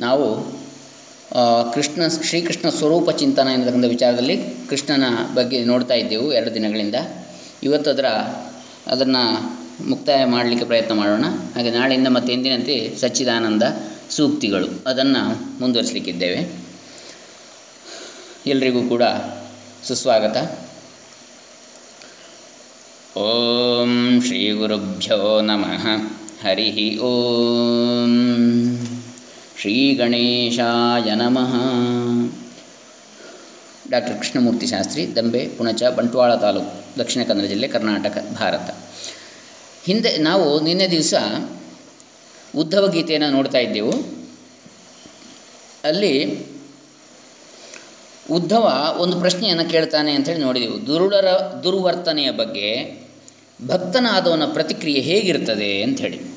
ನಾವು ಕೃಷ್ಣ, ಶ್ರೀಕೃಷ್ಣ ಸ್ವರೂಪ ಚಿಂತನ ಎನ್ನತಕ್ಕಂಥ ವಿಚಾರದಲ್ಲಿ ಕೃಷ್ಣನ ಬಗ್ಗೆ ನೋಡ್ತಾ ಇದ್ದೆವು ಎರಡು ದಿನಗಳಿಂದ. ಇವತ್ತು ಅದರ, ಅದನ್ನು ಮುಕ್ತಾಯ ಮಾಡಲಿಕ್ಕೆ ಪ್ರಯತ್ನ ಮಾಡೋಣ. ಹಾಗೆ ನಾಳೆಯಿಂದ ಮತ್ತೆ ಎಂದಿನಂತೆ ಸಚ್ಚಿದಾನಂದ ಸೂಕ್ತಿಗಳು ಅದನ್ನು ಮುಂದುವರಿಸಲಿಕ್ಕಿದ್ದೇವೆ. ಎಲ್ರಿಗೂ ಕೂಡ ಸುಸ್ವಾಗತ. ಓಂ ಶ್ರೀ ಗುರುಭ್ಯೋ ನಮಃ. ಹರಿ ಓಂ. ಶ್ರೀ ಗಣೇಶಾಯ ನಮಃ. ಡಾಕ್ಟರ್ ಕೃಷ್ಣಮೂರ್ತಿ ಶಾಸ್ತ್ರಿ, ದಂಬೆ, ಪುಣಚ, ಬಂಟ್ವಾಳ ತಾಲೂಕು, ದಕ್ಷಿಣ ಕನ್ನಡ ಜಿಲ್ಲೆ ಕರ್ನಾಟಕ, ಭಾರತ. ಹಿಂದೆ ನಾವು ನಿನ್ನೆ ದಿವಸ ಉದ್ಧವ ಗೀತೆಯನ್ನು ನೋಡ್ತಾ ಇದ್ದೆವು. ಅಲ್ಲಿ ಉದ್ಧವ ಒಂದು ಪ್ರಶ್ನೆಯನ್ನು ಕೇಳ್ತಾನೆ ಅಂಥೇಳಿ ನೋಡಿದೆವು. ದುರುಳರ, ದುರ್ವರ್ತನೆಯ ಬಗ್ಗೆ ಭಕ್ತನಾದವನ ಪ್ರತಿಕ್ರಿಯೆ ಹೇಗಿರ್ತದೆ ಅಂಥೇಳಿ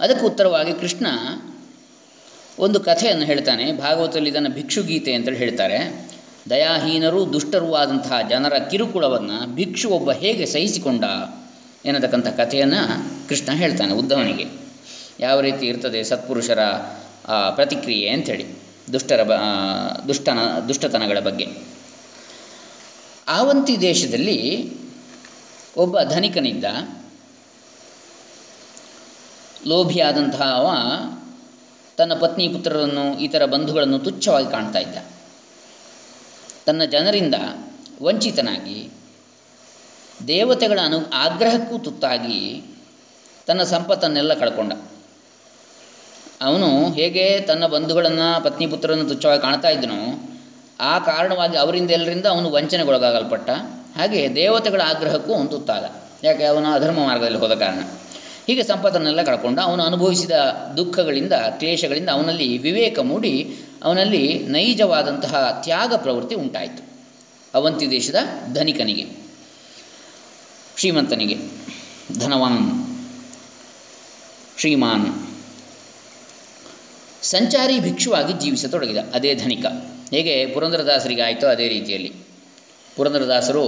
ಅದಕ್ಕೆ ಉತ್ತರವಾಗಿ ಕೃಷ್ಣ ಒಂದು ಕಥೆಯನ್ನು ಹೇಳ್ತಾನೆ. ಭಾಗವತದಲ್ಲಿ ಇದನ್ನು ಭಿಕ್ಷುಗೀತೆ ಅಂತೇಳಿ ಹೇಳ್ತಾರೆ. ದಯಾಹೀನರು ದುಷ್ಟರೂ ಆದಂತಹ ಜನರ ಕಿರುಕುಳವನ್ನು ಭಿಕ್ಷು ಒಬ್ಬ ಹೇಗೆ ಸಹಿಸಿಕೊಂಡ ಎನ್ನತಕ್ಕಂಥ ಕಥೆಯನ್ನು ಕೃಷ್ಣ ಹೇಳ್ತಾನೆ ಉದ್ದವನಿಗೆ. ಯಾವ ರೀತಿ ಇರ್ತದೆ ಸತ್ಪುರುಷರ ಪ್ರತಿಕ್ರಿಯೆ ಅಂಥೇಳಿ, ದುಷ್ಟರ ಬ ದುಷ್ಟನ, ದುಷ್ಟತನಗಳ ಬಗ್ಗೆ. ಆವಂತಿ ದೇಶದಲ್ಲಿ ಒಬ್ಬ ಧನಿಕನಿದ್ದ. ಲೋಭಿಯಾದಂತಹ ಅವ ತನ್ನ ಪತ್ನಿ ಪುತ್ರರನ್ನು ಇತರ ಬಂಧುಗಳನ್ನು ತುಚ್ಛವಾಗಿ ಕಾಣ್ತಾ ಇದ್ದ. ತನ್ನ ಜನರಿಂದ ವಂಚಿತನಾಗಿ ದೇವತೆಗಳ ಅನು ಆಗ್ರಹಕ್ಕೂ ತುತ್ತಾಗಿ ತನ್ನ ಸಂಪತ್ತನ್ನೆಲ್ಲ ಕಳ್ಕೊಂಡ. ಅವನು ಹೇಗೆ ತನ್ನ ಬಂಧುಗಳನ್ನು, ಪತ್ನಿ ಪುತ್ರರನ್ನು ತುಚ್ಛವಾಗಿ ಕಾಣ್ತಾ ಇದ್ದನೋ, ಆ ಕಾರಣವಾಗಿ ಅವರಿಂದ ಎಲ್ಲರಿಂದ ಅವನು ವಂಚನೆಗೊಳಗಾಗಲ್ಪಟ್ಟ. ಹಾಗೆ ದೇವತೆಗಳ ಆಗ್ರಹಕ್ಕೂ ಅವನು ತುತ್ತಾದ. ಯಾಕೆ? ಅವನು ಅಧರ್ಮ ಮಾರ್ಗದಲ್ಲಿ ಹೋದ ಕಾರಣ. ಹೀಗೆ ಸಂಪತ್ತನ್ನೆಲ್ಲ ಕಳ್ಕೊಂಡು ಅವನು ಅನುಭವಿಸಿದ ದುಃಖಗಳಿಂದ, ಕ್ಲೇಶಗಳಿಂದ ಅವನಲ್ಲಿ ವಿವೇಕ ಮೂಡಿ ಅವನಲ್ಲಿ ನೈಜವಾದಂತಹ ತ್ಯಾಗ ಪ್ರವೃತ್ತಿ ಉಂಟಾಯಿತು. ಅವಂತಿ ದೇಶದ ಧನಿಕನಿಗೆ, ಶ್ರೀಮಂತನಿಗೆ, ಧನವಾನ್, ಶ್ರೀಮಾನ್. ಸಂಚಾರಿ ಭಿಕ್ಷುವಾಗಿ ಜೀವಿಸತೊಡಗಿದ ಅದೇ ಧನಿಕ. ಹೇಗೆ ಪುರಂದರದಾಸರಿಗೆ ಆಯಿತೋ ಅದೇ ರೀತಿಯಲ್ಲಿ. ಪುರಂದರದಾಸರು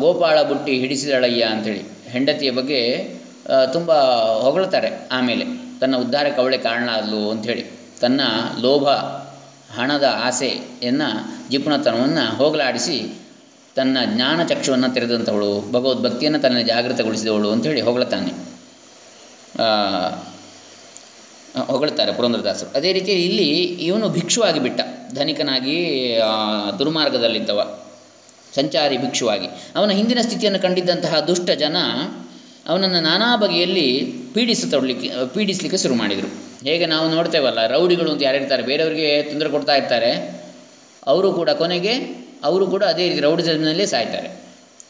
ಗೋಪಾಳ ಬುಟ್ಟಿ ಹಿಡಿಸಿದಳಯ್ಯ ಅಂಥೇಳಿ ಹೆಂಡತಿಯ ಬಗ್ಗೆ ತುಂಬ ಹೊಗಳ್ತಾರೆ ಆಮೇಲೆ. ತನ್ನ ಉದ್ಧಾರಕ್ಕೆ ಅವಳೇ ಕಾರಣ ಆದಲು ಅಂಥೇಳಿ. ತನ್ನ ಲೋಭ, ಹಣದ ಆಸೆಯನ್ನು, ಜಿಪುಣತನವನ್ನು ಹೋಗಲಾಡಿಸಿ ತನ್ನ ಜ್ಞಾನ ಚಕ್ಷುವನ್ನು ತೆರೆದಂಥವಳು, ಭಗವದ್ಭಕ್ತಿಯನ್ನು ತನ್ನ ಜಾಗೃತಗೊಳಿಸಿದವಳು ಅಂಥೇಳಿ ಹೊಗಳ್ತಾನೆ. ಹೊಗಳ್ತಾರೆ ಪುರಂದ್ರದಾಸರು ಅದೇ ರೀತಿ ಇಲ್ಲಿ ಇವನು ಭಿಕ್ಷುವಾಗಿ ಬಿಟ್ಟ. ಧನಿಕನಾಗಿ ದುರ್ಮಾರ್ಗದಲ್ಲಿದ್ದವ. ಸಂಚಾರಿ ಭಿಕ್ಷುವಾಗಿ. ಅವನ ಹಿಂದಿನ ಸ್ಥಿತಿಯನ್ನು ಕಂಡಿದ್ದಂತಹ ದುಷ್ಟ ಜನ ಅವನನ್ನು ನಾನಾ ಬಗೆಯಲ್ಲಿ ಪೀಡಿಸತೊಡ್ಲಿಕ್ಕೆ ಪೀಡಿಸಲಿಕ್ಕೆ ಶುರು ಮಾಡಿದರು. ಹೇಗೆ ನಾವು ನೋಡ್ತೇವಲ್ಲ, ರೌಡಿಗಳು ಅಂತ ಯಾರಿರ್ತಾರೆ, ಬೇರೆಯವರಿಗೆ ತೊಂದರೆ ಕೊಡ್ತಾ ಇರ್ತಾರೆ, ಅವರು ಕೂಡ ಕೊನೆಗೆ, ಅವರು ಕೂಡ ಅದೇ ರೀತಿ ರೌಡಿಸಮ್ನಲ್ಲೇ ಸಾಯ್ತಾರೆ.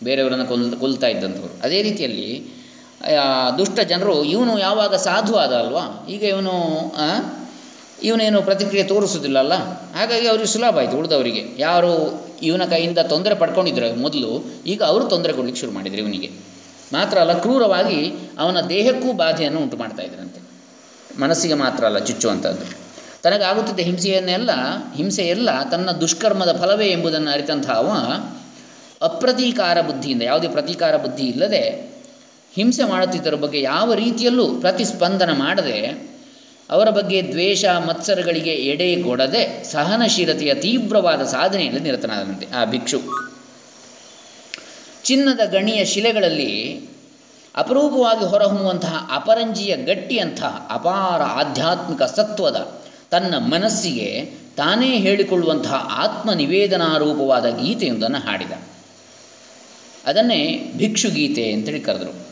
ಬೇರೆಯವರನ್ನು ಕೊಲ್, ಕೊಲ್ತಾ ಇದ್ದಂಥವ್ರು. ಅದೇ ರೀತಿಯಲ್ಲಿ ದುಷ್ಟ ಜನರು, ಇವನು ಯಾವಾಗ ಸಾಧು ಆದ ಅಲ್ವಾ ಈಗ ಇವನು ಇವನೇನು ಪ್ರತಿಕ್ರಿಯೆ ತೋರಿಸೋದಿಲ್ಲಲ್ಲ ಹಾಗಾಗಿ ಅವ್ರಿಗೆ ಸುಲಭ ಆಯಿತು ಉಳಿದವರಿಗೆ. ಯಾರು ಇವನ ಕೈಯಿಂದ ತೊಂದರೆ ಪಡ್ಕೊಂಡಿದ್ರು ಮೊದಲು, ಈಗ ಅವರು ತೊಂದರೆ ಕೊಡಲಿಕ್ಕೆ ಶುರು ಮಾಡಿದರು ಇವನಿಗೆ. ಮಾತ್ರ ಅಲ್ಲ, ಕ್ರೂರವಾಗಿ ಅವನ ದೇಹಕ್ಕೂ ಬಾಧೆಯನ್ನು ಉಂಟು ಮಾಡ್ತಾ ಇದ್ರಂತೆ. ಮನಸ್ಸಿಗೆ ಮಾತ್ರ ಅಲ್ಲ ಚುಚ್ಚುವಂಥದ್ದು ತನಗಾಗುತ್ತಿದ್ದ ಹಿಂಸೆಯನ್ನೆಲ್ಲ, ಹಿಂಸೆಯೆಲ್ಲ ತನ್ನ ದುಷ್ಕರ್ಮದ ಫಲವೇ ಎಂಬುದನ್ನು ಅರಿತಂತಹ ಅವ ಅಪ್ರತೀಕಾರ ಬುದ್ಧಿಯಿಂದ. ಯಾವುದೇ ಪ್ರತೀಕಾರ ಬುದ್ಧಿ ಇಲ್ಲದೆ ಹಿಂಸೆ ಮಾಡುತ್ತಿದ್ದರ ಬಗ್ಗೆ ಯಾವ ರೀತಿಯಲ್ಲೂ ಪ್ರತಿಸ್ಪಂದನ ಮಾಡದೆ, ಅವರ ಬಗ್ಗೆ ದ್ವೇಷ, ಮತ್ಸರಗಳಿಗೆ ಎಡೆ ಕೊಡದೆ ಸಹನಶೀಲತೆಯ ತೀವ್ರವಾದ ಸಾಧನೆಯಲ್ಲಿ ನಿರತನಾದಂತೆ ಆ ಭಿಕ್ಷು ಚಿನ್ನದ ಗಣಿಯ ಶಿಲೆಗಳಲ್ಲಿ ಅಪರೂಪವಾಗಿ ಹೊರಹೊಮ್ಮುವಂತಹ ಅಪರಂಜಿಯ ಗಟ್ಟಿಯಂತಹ ಅಪಾರ ಆಧ್ಯಾತ್ಮಿಕ ಸತ್ವದ ತನ್ನ ಮನಸ್ಸಿಗೆ ತಾನೇ ಹೇಳಿಕೊಳ್ಳುವಂತಹ ಆತ್ಮ ನಿವೇದನಾರೂಪವಾದ ಗೀತೆಯೊಂದನ್ನು ಹಾಡಿದ. ಅದನ್ನೇ ಭಿಕ್ಷುಗೀತೆ ಅಂತೇಳಿ ಕರೆದರು.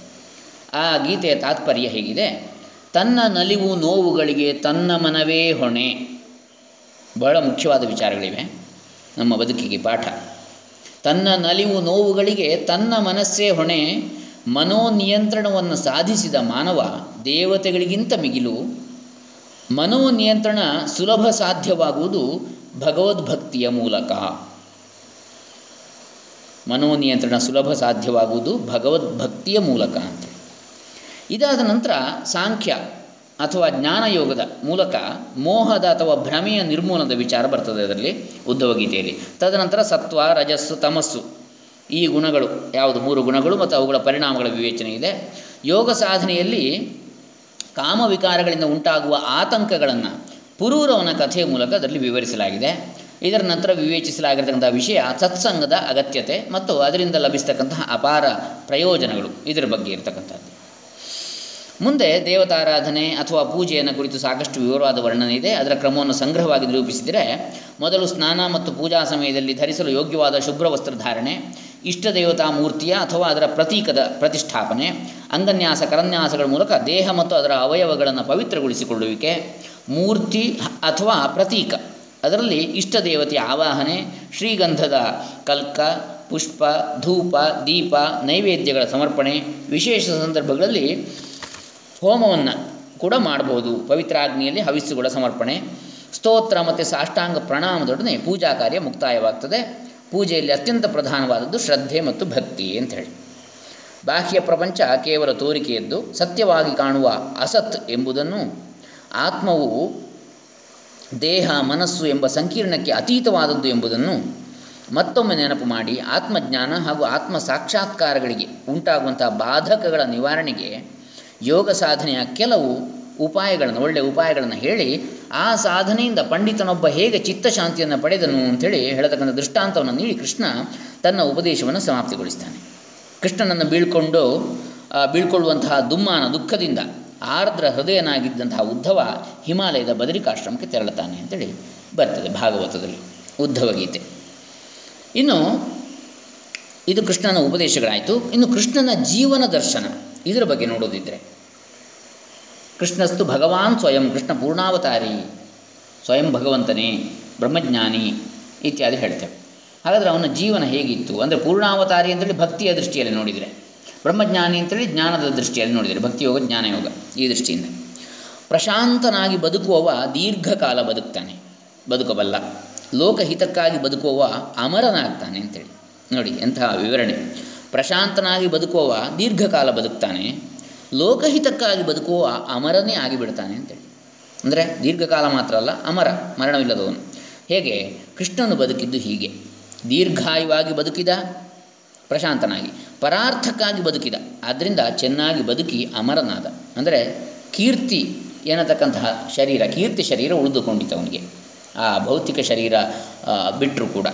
ಆ ಗೀತೆಯ ತಾತ್ಪರ್ಯ ಹೇಗಿದೆ, ತನ್ನ ನಲಿವು ನೋವುಗಳಿಗೆ ತನ್ನ ಮನವೇ ಹೊಣೆ. ಬಹಳ ಮುಖ್ಯವಾದ ವಿಚಾರಗಳಿವೆ ನಮ್ಮ ಬದುಕಿಗೆ ಪಾಠ. ತನ್ನ ನಲಿವು ನೋವುಗಳಿಗೆ ತನ್ನ ಮನಸ್ಸೇ ಹೊಣೆ ಮನೋ ನಿಯಂತ್ರಣವನ್ನು ಸಾಧಿಸಿದ ಮಾನವ ದೇವತೆಗಳಿಗಿಂತ ಮಿಗಿಲು. ಮನೋ ನಿಯಂತ್ರಣ ಸುಲಭ ಸಾಧ್ಯವಾಗುವುದು ಭಗವದ್ಭಕ್ತಿಯ ಮೂಲಕ. ಮನೋ ನಿಯಂತ್ರಣ ಸುಲಭ ಸಾಧ್ಯವಾಗುವುದು ಭಗವದ್ಭಕ್ತಿಯ ಮೂಲಕ ಅಂತ. ಇದಾದ ನಂತರ ಸಾಂಖ್ಯ. ಅಥವಾ ಜ್ಞಾನಯೋಗದ ಮೂಲಕ ಮೋಹದ ಅಥವಾ ಭ್ರಮೆಯ ನಿರ್ಮೂಲನದ ವಿಚಾರ ಬರ್ತದೆ ಅದರಲ್ಲಿ ಉದ್ಧವ ಗೀತೆಯಲ್ಲಿ. ತದನಂತರ ಸತ್ವ, ರಜಸ್ಸು, ತಮಸ್ಸು ಈ ಗುಣಗಳು ಯಾವುದು? ಮೂರು ಗುಣಗಳು ಮತ್ತು ಅವುಗಳ ಪರಿಣಾಮಗಳ ವಿವೇಚನೆ ಇದೆ. ಯೋಗ ಸಾಧನೆಯಲ್ಲಿ ಕಾಮವಿಕಾರಗಳಿಂದ ಉಂಟಾಗುವ ಆತಂಕಗಳನ್ನು ಪುರೂರವನ ಕಥೆಯ ಮೂಲಕ ಅದರಲ್ಲಿ ವಿವರಿಸಲಾಗಿದೆ. ಇದರ ನಂತರ ವಿವೇಚಿಸಲಾಗಿರತಕ್ಕಂಥ ವಿಷಯ ಸತ್ಸಂಗದ ಅಗತ್ಯತೆ ಮತ್ತು ಅದರಿಂದ ಲಭಿಸ್ತಕ್ಕಂತಹ ಅಪಾರ ಪ್ರಯೋಜನಗಳು ಇದರ ಬಗ್ಗೆ ಇರತಕ್ಕಂಥದ್ದು. ಮುಂದೆ ದೇವತಾರಾಧನೆ ಅಥವಾ ಪೂಜೆಯನ್ನು ಕುರಿತು ಸಾಕಷ್ಟು ವಿವರವಾದ ವರ್ಣನೆ ಇದೆ. ಅದರ ಕ್ರಮವನ್ನು ಸಂಗ್ರಹವಾಗಿ ನಿರೂಪಿಸಿದರೆ ಮೊದಲು ಸ್ನಾನ ಮತ್ತು ಪೂಜಾ ಸಮಯದಲ್ಲಿ ಧರಿಸಲು ಯೋಗ್ಯವಾದ ಶುಭ್ರ ವಸ್ತ್ರಧಾರಣೆ ಇಷ್ಟ ದೇವತಾ ಮೂರ್ತಿಯ ಅಥವಾ ಅದರ ಪ್ರತೀಕದ ಪ್ರತಿಷ್ಠಾಪನೆ, ಅಂಗನ್ಯಾಸ, ಕರನ್ಯಾಸಗಳ ಮೂಲಕ ದೇಹ ಮತ್ತು ಅದರ ಅವಯವಗಳನ್ನು ಪವಿತ್ರಗೊಳಿಸಿಕೊಳ್ಳುವಿಕೆ, ಮೂರ್ತಿ ಅಥವಾ ಪ್ರತೀಕ. ಅದರಲ್ಲಿ ಇಷ್ಟ ದೇವತೆಯ ಆವಾಹನೆ, ಶ್ರೀಗಂಧದ ಕಲ್ಕ, ಪುಷ್ಪ, ಧೂಪ, ದೀಪ, ನೈವೇದ್ಯಗಳ ಸಮರ್ಪಣೆ, ವಿಶೇಷ ಸಂದರ್ಭಗಳಲ್ಲಿ ಹೋಮವನ್ನು ಕೂಡ ಮಾಡ್ಬೋದು. ಪವಿತ್ರಾಗ್ನಿಯಲ್ಲಿ ಹವಿಸ್ಸುಗಳ ಸಮರ್ಪಣೆ. ಸ್ತೋತ್ರ ಮತ್ತು ಸಾಷ್ಟಾಂಗ ಪ್ರಣಾಮದೊಡನೆ ಪೂಜಾ ಕಾರ್ಯ ಮುಕ್ತಾಯವಾಗ್ತದೆ. ಪೂಜೆಯಲ್ಲಿ ಅತ್ಯಂತ ಪ್ರಧಾನವಾದದ್ದು ಶ್ರದ್ಧೆ ಮತ್ತು ಭಕ್ತಿ ಅಂತ ಹೇಳಿ. ಬಾಹ್ಯ ಪ್ರಪಂಚ ಕೇವಲ ತೋರಿಕೆಯದ್ದು, ಸತ್ಯವಾಗಿ ಕಾಣುವ ಅಸತ್ ಎಂಬುದನ್ನು ಆತ್ಮವು ದೇಹ, ಮನಸ್ಸು ಎಂಬ ಸಂಕೀರ್ಣಕ್ಕೆ ಅತೀತವಾದದ್ದು ಎಂಬುದನ್ನು ಮತ್ತೊಮ್ಮೆ ನೆನಪು ಮಾಡಿ. ಆತ್ಮಜ್ಞಾನ ಹಾಗೂ ಆತ್ಮ ಸಾಕ್ಷಾತ್ಕಾರಗಳಿಗೆ ಉಂಟಾಗುವಂತಹ ಬಾಧಕಗಳ ನಿವಾರಣೆಗೆ ಯೋಗ ಸಾಧನೆಯ ಕೆಲವು ಉಪಾಯಗಳನ್ನು ಒಳ್ಳೆಯ ಉಪಾಯಗಳನ್ನು ಹೇಳಿ, ಆ ಸಾಧನೆಯಿಂದ ಪಂಡಿತನೊಬ್ಬ ಹೇಗೆ ಚಿತ್ತಶಾಂತಿಯನ್ನು ಪಡೆದನು ಅಂಥೇಳಿ ಹೇಳತಕ್ಕಂಥ ದೃಷ್ಟಾಂತವನ್ನು ನೀಡಿ ಕೃಷ್ಣ ತನ್ನ ಉಪದೇಶವನ್ನು ಸಮಾಪ್ತಿಗೊಳಿಸ್ತಾನೆ. ಕೃಷ್ಣನನ್ನು ಬೀಳ್ಕೊಂಡು ಬೀಳ್ಕೊಳ್ಳುವಂತಹ ದುಮ್ಮಾನ ದುಃಖದಿಂದ, ಆರ್ದ್ರ ಹೃದಯನಾಗಿದ್ದಂತಹ ಉದ್ಧವ ಹಿಮಾಲಯದ ಬದರಿಕಾಶ್ರಮಕ್ಕೆ ತೆರಳುತ್ತಾನೆ ಅಂತೇಳಿ ಬರ್ತದೆ ಭಾಗವತದಲ್ಲಿ, ಉದ್ಧವ ಗೀತೆ. ಇನ್ನು, ಇದು ಕೃಷ್ಣನ ಉಪದೇಶಗಳಾಯಿತು. ಇನ್ನು ಕೃಷ್ಣನ ಜೀವನ ದರ್ಶನ. ಇದರ ಬಗ್ಗೆ ನೋಡೋದಿದ್ದರೆ ಕೃಷ್ಣಸ್ತು ಭಗವಾನ್ ಸ್ವಯಂ, ಕೃಷ್ಣ ಪೂರ್ಣಾವತಾರಿ, ಸ್ವಯಂ ಭಗವಂತನೇ, ಬ್ರಹ್ಮಜ್ಞಾನಿ ಇತ್ಯಾದಿ ಹೇಳ್ತೇವೆ. ಹಾಗಾದರೆ ಅವನ ಜೀವನ ಹೇಗಿತ್ತು? ಅಂದರೆ ಪೂರ್ಣಾವತಾರಿ ಅಂತೇಳಿ ಭಕ್ತಿಯ ದೃಷ್ಟಿಯಲ್ಲಿ ನೋಡಿದರೆ, ಬ್ರಹ್ಮಜ್ಞಾನಿ ಅಂತೇಳಿ ಜ್ಞಾನದ ದೃಷ್ಟಿಯಲ್ಲಿ ನೋಡಿದರೆ, ಭಕ್ತಿಯೋಗ, ಜ್ಞಾನಯೋಗ ಈ ದೃಷ್ಟಿಯಿಂದ. ಪ್ರಶಾಂತನಾಗಿ ಬದುಕುವವ ದೀರ್ಘಕಾಲ ಬದುಕ್ತಾನೆ, ಬದುಕಬಲ್ಲ. ಲೋಕಹಿತಕ್ಕಾಗಿ ಬದುಕುವವ ಅಮರನಾಗ್ತಾನೆ ಅಂತೇಳಿ. ನೋಡಿ, ಎಂತಹ ವಿವರಣೆ. ಪ್ರಶಾಂತನಾಗಿ ಬದುಕುವವ ದೀರ್ಘಕಾಲ ಬದುಕ್ತಾನೆ, ಲೋಕಹಿತಕ್ಕಾಗಿ ಬದುಕುವ ಅಮರನೇ ಆಗಿಬಿಡ್ತಾನೆ ಅಂತೇಳಿ. ಅಂದರೆ ದೀರ್ಘಕಾಲ ಮಾತ್ರ ಅಲ್ಲ, ಅಮರ, ಮರಣವಿಲ್ಲದವನು. ಹೇಗೆ? ಕೃಷ್ಣನು ಬದುಕಿದ್ದು ಹೀಗೆ. ದೀರ್ಘಾಯುವಾಗಿ ಬದುಕಿದ ಪ್ರಶಾಂತನಾಗಿ, ಪರಾರ್ಥಕ್ಕಾಗಿ ಬದುಕಿದ ಆದ್ದರಿಂದ ಚೆನ್ನಾಗಿ ಬದುಕಿ ಅಮರನಾದ. ಅಂದರೆ ಕೀರ್ತಿ ಏನತಕ್ಕಂತಹ ಶರೀರ, ಕೀರ್ತಿ ಶರೀರ ಉಳಿದುಕೊಂಡಿತು ಅವನಿಗೆ ಆ ಭೌತಿಕ ಶರೀರ ಬಿಟ್ಟರು ಕೂಡ.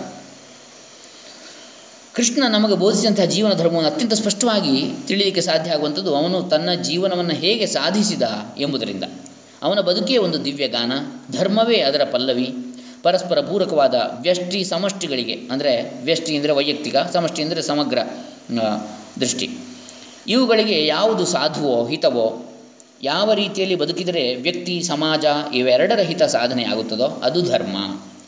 ಕೃಷ್ಣ ನಮಗೆ ಬೋಧಿಸಿದಂತಹ ಜೀವನ ಧರ್ಮವನ್ನು ಅತ್ಯಂತ ಸ್ಪಷ್ಟವಾಗಿ ತಿಳಿಯಲಿಕ್ಕೆ ಸಾಧ್ಯ ಆಗುವಂಥದ್ದು ಅವನು ತನ್ನ ಜೀವನವನ್ನು ಹೇಗೆ ಸಾಧಿಸಿದ ಎಂಬುದರಿಂದ. ಅವನ ಬದುಕೇ ಒಂದು ದಿವ್ಯಗಾನ ಧರ್ಮವೇ ಅದರ ಪಲ್ಲವಿ. ಪರಸ್ಪರ ಪೂರಕವಾದ ವ್ಯಷ್ಟಿ ಸಮಷ್ಟಿಗಳಿಗೆ, ಅಂದರೆ ವ್ಯಷ್ಟಿ ಅಂದರೆ ವೈಯಕ್ತಿಕ, ಸಮಷ್ಟಿ ಅಂದರೆ ಸಮಗ್ರ ದೃಷ್ಟಿ. ಇವುಗಳಿಗೆ ಯಾವುದು ಸಾಧುವೋ, ಹಿತವೋ, ಯಾವ ರೀತಿಯಲ್ಲಿ ಬದುಕಿದರೆ ವ್ಯಕ್ತಿ, ಸಮಾಜ ಇವೆರಡರ ಹಿತ ಸಾಧನೆ ಆಗುತ್ತದೋ ಅದು ಧರ್ಮ.